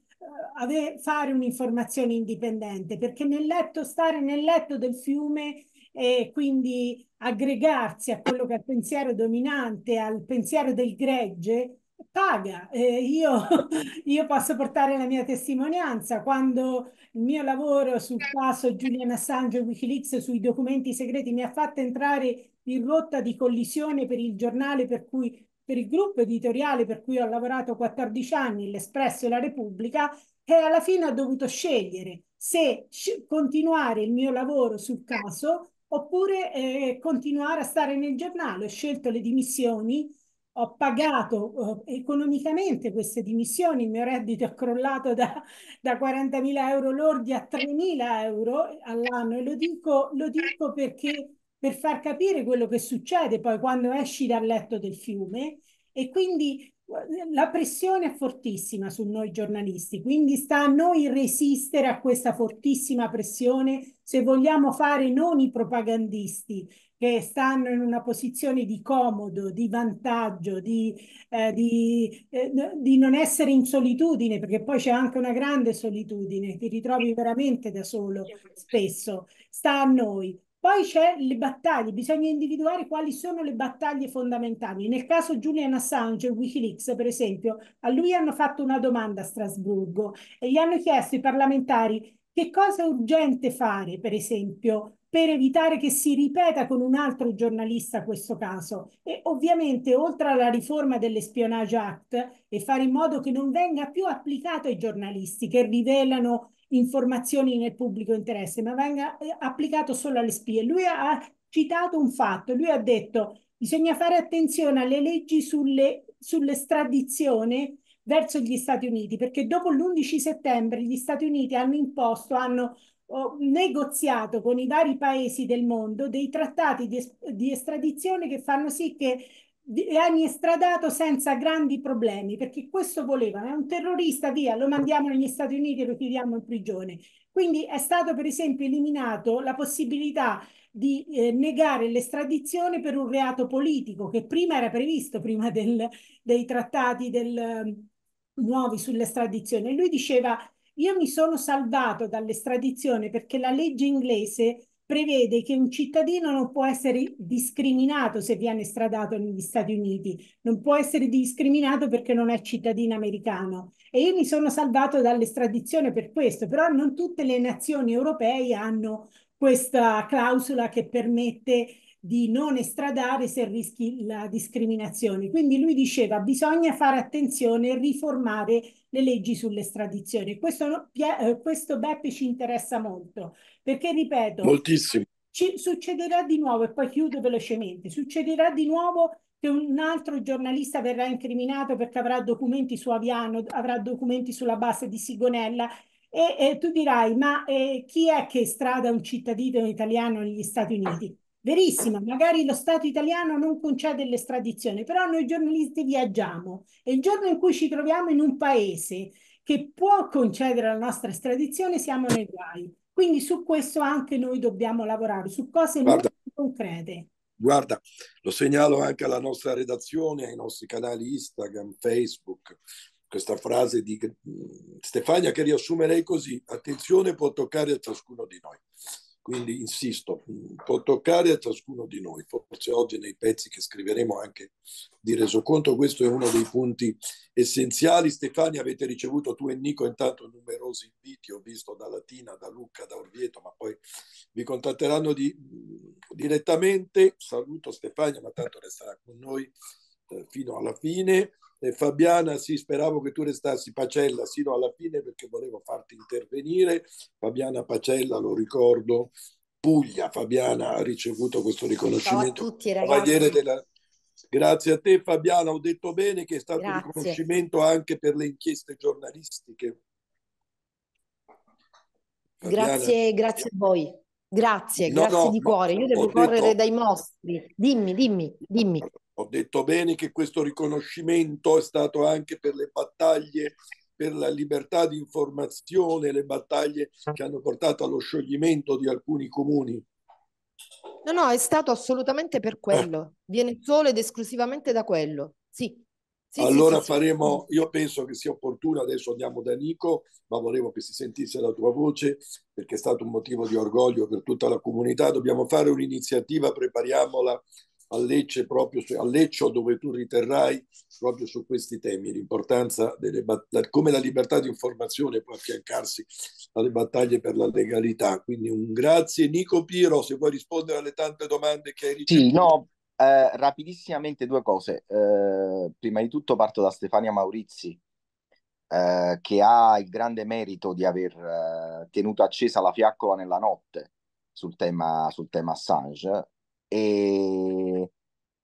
fare un'informazione indipendente, perché nel letto, stare nel letto del fiume e quindi aggregarsi a quello che è il pensiero dominante, al pensiero del gregge, paga. Eh, io, io, posso portare la mia testimonianza. Quando il mio lavoro sul caso Julian Assange e Wikileaks sui documenti segreti mi ha fatto entrare in rotta di collisione per il giornale per cui per il gruppo editoriale per cui ho lavorato 14 anni, l'Espresso e la Repubblica, e alla fine ho dovuto scegliere se continuare il mio lavoro sul caso oppure eh, continuare a stare nel giornale. Ho scelto le dimissioni, ho pagato eh, economicamente queste dimissioni, il mio reddito è crollato da, da 40.000 euro lordi a 3.000 euro all'anno e lo dico, lo dico perché per far capire quello che succede poi quando esci dal letto del fiume e quindi la pressione è fortissima su noi giornalisti, quindi sta a noi resistere a questa fortissima pressione se vogliamo fare non i propagandisti che stanno in una posizione di comodo, di vantaggio, di, eh, di, eh, di non essere in solitudine, perché poi c'è anche una grande solitudine, ti ritrovi veramente da solo spesso, sta a noi. Poi c'è le battaglie, bisogna individuare quali sono le battaglie fondamentali. Nel caso Julian Assange e Wikileaks, per esempio, a lui hanno fatto una domanda a Strasburgo e gli hanno chiesto i parlamentari che cosa è urgente fare, per esempio, per evitare che si ripeta con un altro giornalista questo caso. E ovviamente, oltre alla riforma dell'Espionage Act e fare in modo che non venga più applicato ai giornalisti che rivelano informazioni nel pubblico interesse, ma venga eh, applicato solo alle spie. Lui ha citato un fatto, lui ha detto bisogna fare attenzione alle leggi sulle, sull'estradizione verso gli Stati Uniti, perché dopo l'11 settembre gli Stati Uniti hanno imposto, hanno oh, negoziato con i vari paesi del mondo dei trattati di, di estradizione che fanno sì che vieni estradato senza grandi problemi, perché questo volevano, è un terrorista, via, lo mandiamo negli Stati Uniti e lo chiudiamo in prigione. Quindi è stato per esempio eliminato la possibilità di eh, negare l'estradizione per un reato politico che prima era previsto, prima del, dei trattati del, nuovi sull'estradizione. Lui diceva, io mi sono salvato dall'estradizione perché la legge inglese prevede che un cittadino non può essere discriminato se viene stradato negli Stati Uniti, non può essere discriminato perché non è cittadino americano. E io mi sono salvato dall'estradizione per questo, però non tutte le nazioni europee hanno questa clausola che permette di non estradare se rischi la discriminazione. Quindi lui diceva bisogna fare attenzione e riformare le leggi sull'estradizione. Questo, eh, questo Beppe ci interessa molto perché, ripeto, moltissimo. Ci succederà di nuovo, e poi chiudo velocemente, succederà di nuovo che un altro giornalista verrà incriminato perché avrà documenti su Aviano, avrà documenti sulla base di Sigonella e, e tu dirai, ma eh, chi è che strada un cittadino italiano negli Stati Uniti? Verissimo, magari lo Stato italiano non concede l'estradizione, però noi giornalisti viaggiamo e il giorno in cui ci troviamo in un paese che può concedere la nostra estradizione siamo nei guai. Quindi su questo anche noi dobbiamo lavorare, su cose Guarda, molto concrete. Guarda, lo segnalo anche alla nostra redazione, ai nostri canali Instagram, Facebook, questa frase di Stefania che riassumerei così, attenzione può toccare a ciascuno di noi. Quindi insisto, può toccare a ciascuno di noi. Forse oggi nei pezzi che scriveremo anche di resoconto, questo è uno dei punti essenziali. Stefania, avete ricevuto tu e Nico intanto numerosi inviti, ho visto da Latina, da Lucca, da Orvieto, ma poi vi contatteranno di, direttamente. Saluto Stefania, ma tanto resterà con noi eh, fino alla fine. Eh, Fabiana, sì, speravo che tu restassi Pacella sino alla fine perché volevo farti intervenire. Fabiana Pacella, lo ricordo, Puglia. Fabiana ha ricevuto questo riconoscimento. Ciao a tutti ragazzi. Della... Grazie a te Fabiana, ho detto bene che è stato Grazie. un riconoscimento anche per le inchieste giornalistiche. Fabiana. Grazie, grazie a voi. Grazie, no, grazie no, di cuore. Io devo correre detto... dai mostri. Dimmi, dimmi, dimmi. Ho detto bene che questo riconoscimento è stato anche per le battaglie per la libertà di informazione, le battaglie che hanno portato allo scioglimento di alcuni comuni. No, no, è stato assolutamente per quello. Eh. Viene solo ed esclusivamente da quello. Sì. Sì allora sì, sì, faremo, io penso che sia opportuno, adesso andiamo da Nico, ma volevo che si sentisse la tua voce perché è stato un motivo di orgoglio per tutta la comunità. Dobbiamo fare un'iniziativa, prepariamola a Lecce, proprio su, a Lecce dove tu riterrai proprio su questi temi, l'importanza delle battaglie, come la libertà di informazione può affiancarsi alle battaglie per la legalità. Quindi un grazie. Nico Piro, se vuoi rispondere alle tante domande che hai ricevuto. Sì, no, eh, rapidissimamente due cose. Eh, prima di tutto parto da Stefania Maurizi, eh, che ha il grande merito di aver eh, tenuto accesa la fiaccola nella notte sul tema, sul tema Assange e...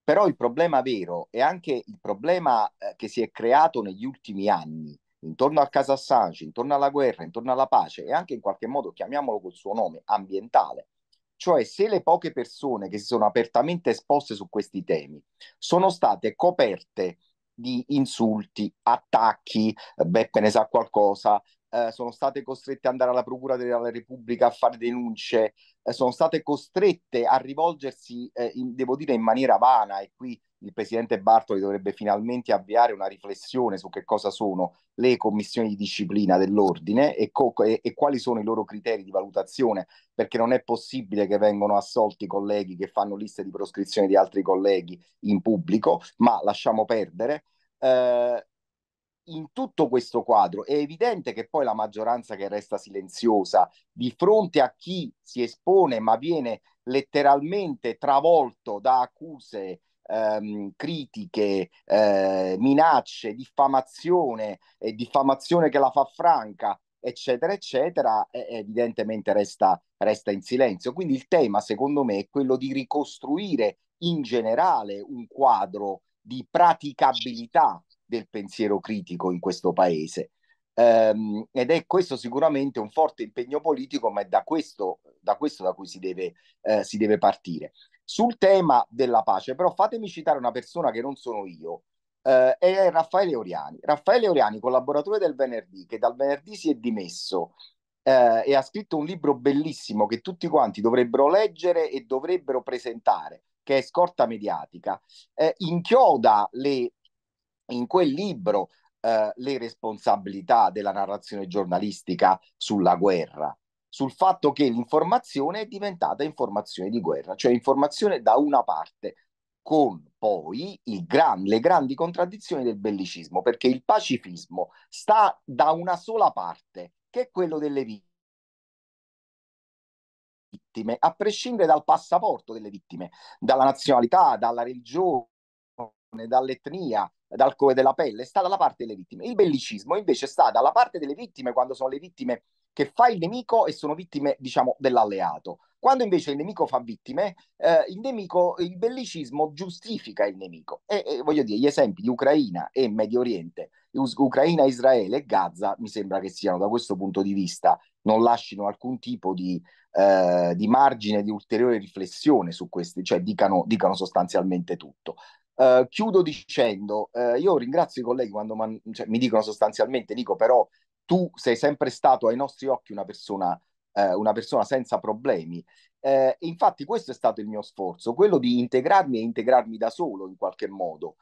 Però il problema vero è anche il problema eh, che si è creato negli ultimi anni intorno al caso Assange, intorno alla guerra, intorno alla pace e anche in qualche modo, chiamiamolo col suo nome, ambientale. Cioè se le poche persone che si sono apertamente esposte su questi temi sono state coperte di insulti, attacchi, Beppe ne sa qualcosa, eh, sono state costrette ad andare alla Procura della Repubblica a fare denunce, eh, sono state costrette a rivolgersi, eh, in, devo dire, in maniera vana e qui il presidente Bartoli dovrebbe finalmente avviare una riflessione su che cosa sono le commissioni di disciplina dell'ordine e, co- e, e, quali sono i loro criteri di valutazione, perché non è possibile che vengano assolti colleghi che fanno liste di proscrizione di altri colleghi in pubblico, ma lasciamo perdere. Eh, in tutto questo quadro è evidente che poi la maggioranza che resta silenziosa di fronte a chi si espone ma viene letteralmente travolto da accuse, ehm, critiche, eh, minacce, diffamazione e diffamazione che la fa franca, eccetera, eccetera, evidentemente resta, resta in silenzio. Quindi il tema, secondo me, è quello di ricostruire in generale un quadro di praticabilità del pensiero critico in questo paese. Um, ed è questo sicuramente un forte impegno politico, ma è da questo da, questo da cui si deve, eh, si deve partire. Sul tema della pace, però fatemi citare una persona che non sono io, eh, è Raffaele Oriani. Raffaele Oriani, collaboratore del venerdì, che dal venerdì si è dimesso eh, e ha scritto un libro bellissimo che tutti quanti dovrebbero leggere e dovrebbero presentare, che è Scorta Mediatica, eh, inchioda le in quel libro eh, le responsabilità della narrazione giornalistica sulla guerra, sul fatto che l'informazione è diventata informazione di guerra, cioè informazione da una parte, con poi gran, le grandi contraddizioni del bellicismo, perché il pacifismo sta da una sola parte, che è quello delle vittime, a prescindere dal passaporto delle vittime, dalla nazionalità, dalla religione, dall'etnia, dal colore della pelle, sta dalla parte delle vittime. Il bellicismo invece sta dalla parte delle vittime quando sono le vittime che fa il nemico e sono vittime, diciamo, dell'alleato. Quando invece il nemico fa vittime, eh, il nemico, il bellicismo giustifica il nemico. E, e, voglio dire, gli esempi di Ucraina e Medio Oriente, Ucraina, Israele e Gaza, mi sembra che siano da questo punto di vista, non lasciano alcun tipo di, eh, di margine di ulteriore riflessione su questi, cioè dicano, dicano sostanzialmente tutto. Uh, chiudo dicendo, uh, io ringrazio i colleghi quando man- cioè, mi dicono sostanzialmente, dico però tu sei sempre stato ai nostri occhi una persona, uh, una persona senza problemi. infatti questo è stato il mio sforzo, quello di integrarmi e integrarmi da solo in qualche modo.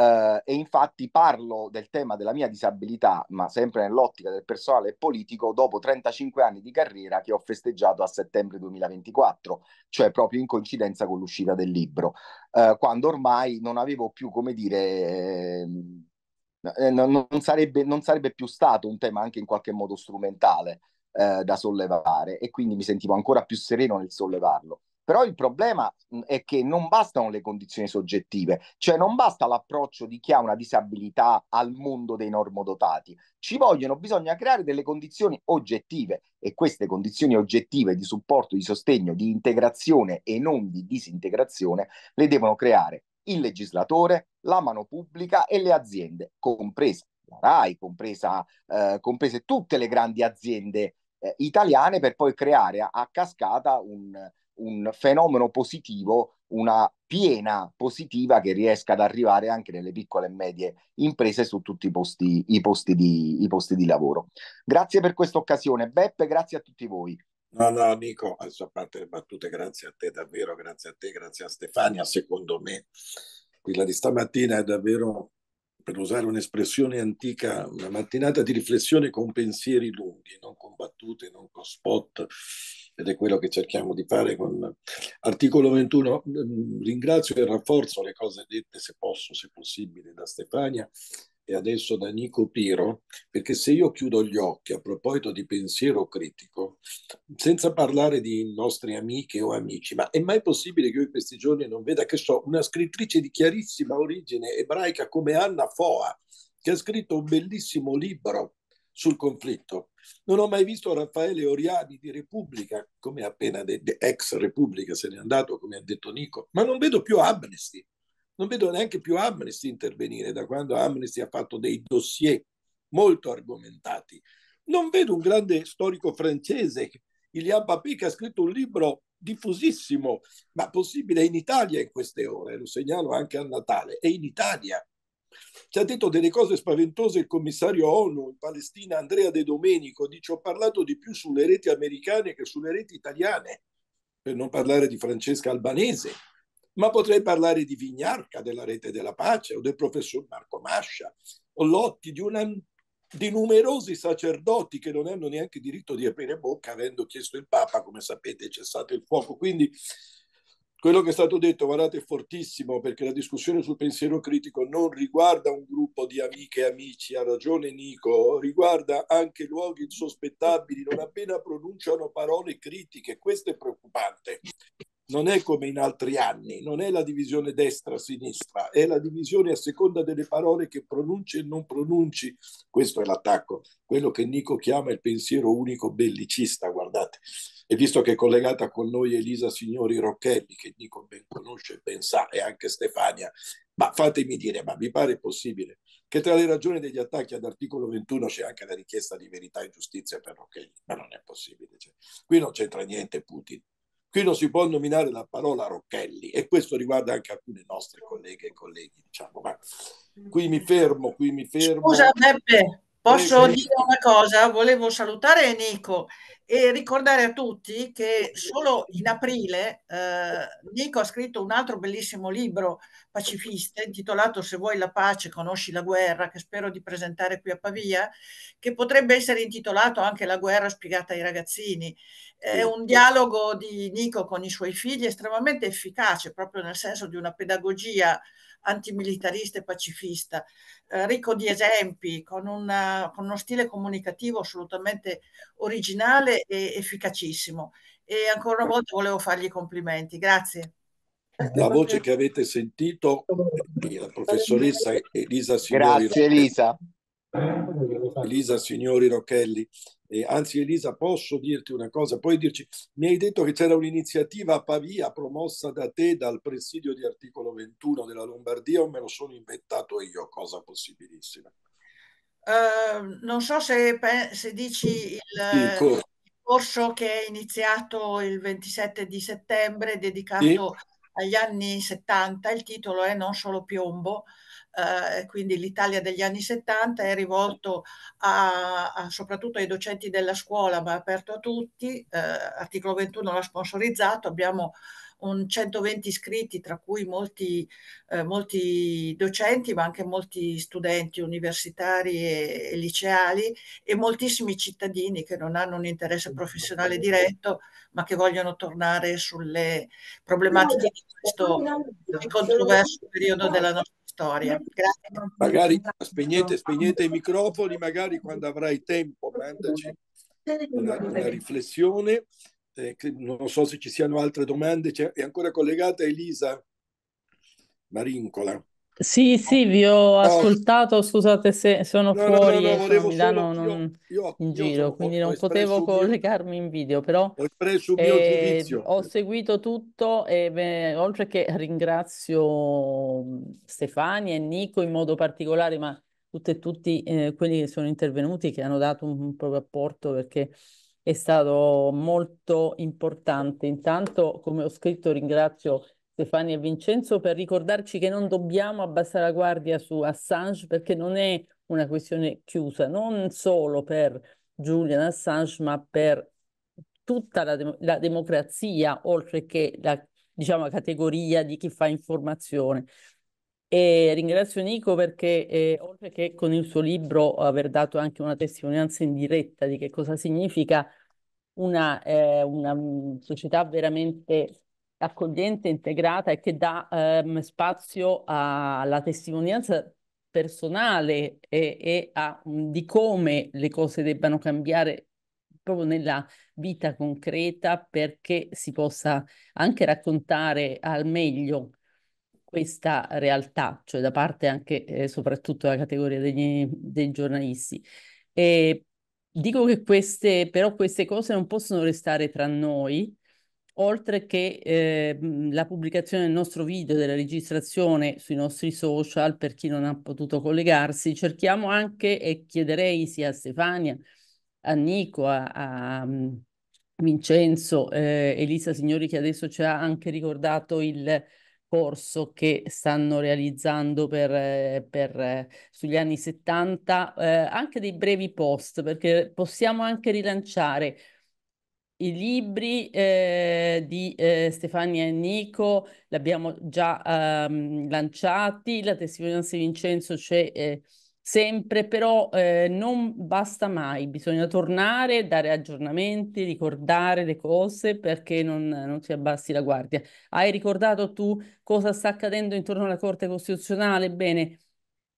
Uh, e infatti parlo del tema della mia disabilità, ma sempre nell'ottica del personale politico, dopo 35 anni di carriera che ho festeggiato a settembre 2024, cioè proprio in coincidenza con l'uscita del libro, uh, quando ormai non avevo più, come dire, eh, non, non, sarebbe, non, sarebbe, più stato un tema anche in qualche modo strumentale eh, da sollevare e quindi mi sentivo ancora più sereno nel sollevarlo. Però il problema è che non bastano le condizioni soggettive, cioè non basta l'approccio di chi ha una disabilità al mondo dei normodotati. Ci vogliono, bisogna creare delle condizioni oggettive e queste condizioni oggettive di supporto, di sostegno, di integrazione e non di disintegrazione le devono creare il legislatore, la mano pubblica e le aziende, compresa la RAI, compresa, eh, comprese tutte le grandi aziende eh, italiane per poi creare a, a cascata un, un fenomeno positivo, una piena positiva che riesca ad arrivare anche nelle piccole e medie imprese su tutti i posti, i posti, di, i posti di lavoro. Grazie per questa occasione, Beppe, grazie a tutti voi. No, no, Nico, a parte le battute, grazie a te davvero, grazie a te, grazie a Stefania. Secondo me, quella di stamattina è davvero, per usare un'espressione antica, una mattinata di riflessione con pensieri lunghi, non con battute, non con spot ed è quello che cerchiamo di fare con articolo 21. Mm, ringrazio e rafforzo le cose dette, se posso, se possibile, da Stefania e adesso da Nico Piro, perché se io chiudo gli occhi a proposito di pensiero critico, senza parlare di nostre amiche o amici, ma è mai possibile che io in questi giorni non veda, che so, una scrittrice di chiarissima origine ebraica come Anna Foa, che ha scritto un bellissimo libro sul conflitto. Non ho mai visto Raffaele Oriani di Repubblica, come appena detto, ex Repubblica se n'è andato, come ha detto Nico, ma non vedo più Amnesty, non vedo neanche più Amnesty intervenire da quando Amnesty ha fatto dei dossier molto argomentati. Non vedo un grande storico francese, Ilian Papy, che ha scritto un libro diffusissimo, ma possibile in Italia in queste ore, lo segnalo anche a Natale, è in Italia ci ha detto delle cose spaventose il commissario ONU in Palestina, Andrea De Domenico, dice ho parlato di più sulle reti americane che sulle reti italiane, per non parlare di Francesca Albanese, ma potrei parlare di Vignarca, della rete della pace, o del professor Marco Mascia, o Lotti, di, una, di numerosi sacerdoti che non hanno neanche diritto di aprire bocca, avendo chiesto il Papa, come sapete, c'è il fuoco. Quindi quello che è stato detto, guardate, è fortissimo perché la discussione sul pensiero critico non riguarda un gruppo di amiche e amici, ha ragione Nico, riguarda anche luoghi insospettabili, non appena pronunciano parole critiche, questo è preoccupante. Non è come in altri anni, non è la divisione destra-sinistra, è la divisione a seconda delle parole che pronunci e non pronunci. Questo è l'attacco, quello che Nico chiama il pensiero unico bellicista, guardate e visto che è collegata con noi Elisa Signori Rocchelli, che Nico ben conosce e ben sa, e anche Stefania, ma fatemi dire, ma vi pare possibile che tra le ragioni degli attacchi ad articolo 21 c'è anche la richiesta di verità e giustizia per Rocchelli? Ma non è possibile. Cioè, qui non c'entra niente Putin. Qui non si può nominare la parola Rocchelli e questo riguarda anche alcune nostre colleghe e colleghi, diciamo. Ma qui mi fermo, qui mi fermo. Scusa Beppe, posso Prego. dire una cosa? Volevo salutare Nico e ricordare a tutti che solo in aprile eh, Nico ha scritto un altro bellissimo libro pacifista intitolato Se vuoi la pace, conosci la guerra, che spero di presentare qui a Pavia, che potrebbe essere intitolato anche La guerra spiegata ai ragazzini. È un dialogo di Nico con i suoi figli estremamente efficace, proprio nel senso di una pedagogia antimilitarista e pacifista, eh, ricco di esempi, con, una, con, uno stile comunicativo assolutamente originale e efficacississimo. E ancora una volta volevo fargli i complimenti. Grazie. La voce che avete sentito è la professoressa Elisa Signori. Grazie Elisa. Elisa Signori Rocchelli. Eh, anzi, Elisa, posso dirti una cosa? Puoi dirci, mi hai detto che c'era un'iniziativa a Pavia promossa da te dal presidio di articolo 21 della Lombardia o me lo sono inventato io? Cosa possibilissima. Uh, non so se, se dici il, il, corso. il, corso. che è iniziato il 27 di settembre dedicato sì. agli anni 70, il titolo è Non solo piombo, eh, quindi l'Italia degli anni 70 è rivolto a, a, soprattutto ai docenti della scuola, ma aperto a tutti. Eh, articolo 21 l'ha sponsorizzato, abbiamo un 120 iscritti, tra cui molti, eh, molti, docenti, ma anche molti studenti universitari e, e, liceali e moltissimi cittadini che non hanno un interesse professionale diretto, ma che vogliono tornare sulle problematiche di questo controverso periodo della nostra storia. Grazie. Magari spegnete, spegnete i microfoni, magari quando avrai tempo, mandaci una, una riflessione. Eh, non so se ci siano altre domande. C'è, è ancora collegata Elisa Marincola. Sì, sì, vi ho ascoltato, scusate se sono no, fuori no, no, e Milano solo, non io, io, in giro, sono, quindi ho, non ho potevo collegarmi in video, però ho, espresso il mio eh, ho seguito tutto e beh, oltre che ringrazio Stefania e Nico in modo particolare, ma tutti e tutti eh, quelli che sono intervenuti, che hanno dato un, un proprio apporto perché è stato molto importante. Intanto, come ho scritto, ringrazio Stefania e Vincenzo per ricordarci che non dobbiamo abbassare la guardia su Assange perché non è una questione chiusa, non solo per Julian Assange, ma per tutta la, dem la democrazia, oltre che la diciamo, categoria di chi fa informazione. E ringrazio Nico perché, eh, oltre che con il suo libro, aver dato anche una testimonianza in diretta di che cosa significa una, eh, una mm, società veramente accogliente, integrata e che dà ehm, spazio alla testimonianza personale e, e a, um, di come le cose debbano cambiare proprio nella vita concreta perché si possa anche raccontare al meglio questa realtà, cioè da parte anche e eh, soprattutto della categoria degli, dei giornalisti. E dico che queste, però queste cose non possono restare tra noi, oltre che eh, la pubblicazione del nostro video, della registrazione sui nostri social, per chi non ha potuto collegarsi, cerchiamo anche, e chiederei sia a Stefania, a Nico, a, a Vincenzo, eh, Elisa Signori che adesso ci ha anche ricordato il corso che stanno realizzando per, eh, per eh, sugli anni 70, eh, anche dei brevi post, perché possiamo anche rilanciare i libri eh, di eh, Stefania e Nico li abbiamo già ehm, lanciati, la testimonianza di Vincenzo c'è eh, sempre, però eh, non basta mai, bisogna tornare, dare aggiornamenti, ricordare le cose perché non, non si abbassi la guardia. Hai ricordato tu cosa sta accadendo intorno alla Corte Costituzionale? Bene,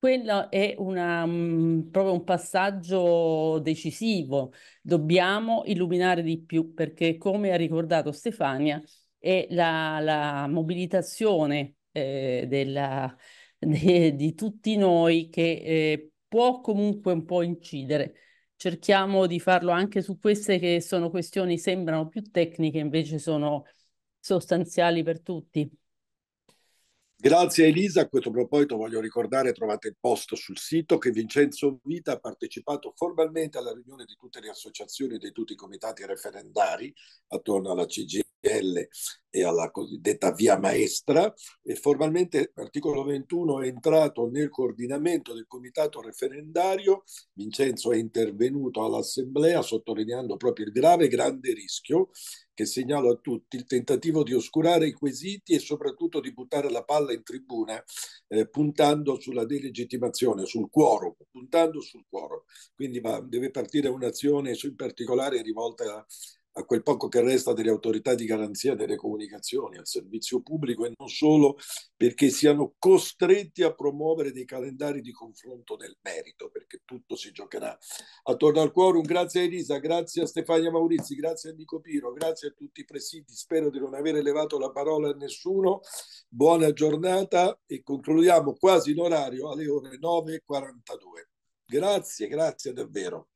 quello è una, um, proprio un passaggio decisivo. Dobbiamo illuminare di più perché, come ha ricordato Stefania, è la, la mobilitazione eh, della, de, di tutti noi che eh, può comunque un po' incidere. Cerchiamo di farlo anche su queste che sono questioni, sembrano più tecniche, invece sono sostanziali per tutti. Grazie Elisa, a questo proposito voglio ricordare, trovate il post sul sito, che Vincenzo Vita ha partecipato formalmente alla riunione di tutte le associazioni e di tutti i comitati referendari attorno alla CGL e alla cosiddetta via maestra e formalmente l'articolo 21 è entrato nel coordinamento del comitato referendario. Vincenzo è intervenuto all'assemblea sottolineando proprio il grave grande rischio che segnalo a tutti il tentativo di oscurare i quesiti e soprattutto di buttare la palla in tribuna eh, puntando sulla delegittimazione, sul quorum, puntando sul quorum. Quindi va, deve partire un'azione in particolare rivolta a, a quel poco che resta delle autorità di garanzia delle comunicazioni, al servizio pubblico e non solo perché siano costretti a promuovere dei calendari di confronto nel merito, perché tutto si giocherà attorno al quorum. Grazie a Elisa, grazie a Stefania Maurizi, grazie a Nico Piro, grazie a tutti i presidi. Spero di non aver elevato la parola a nessuno. Buona giornata e concludiamo quasi in orario alle ore 9.42. Grazie, grazie davvero.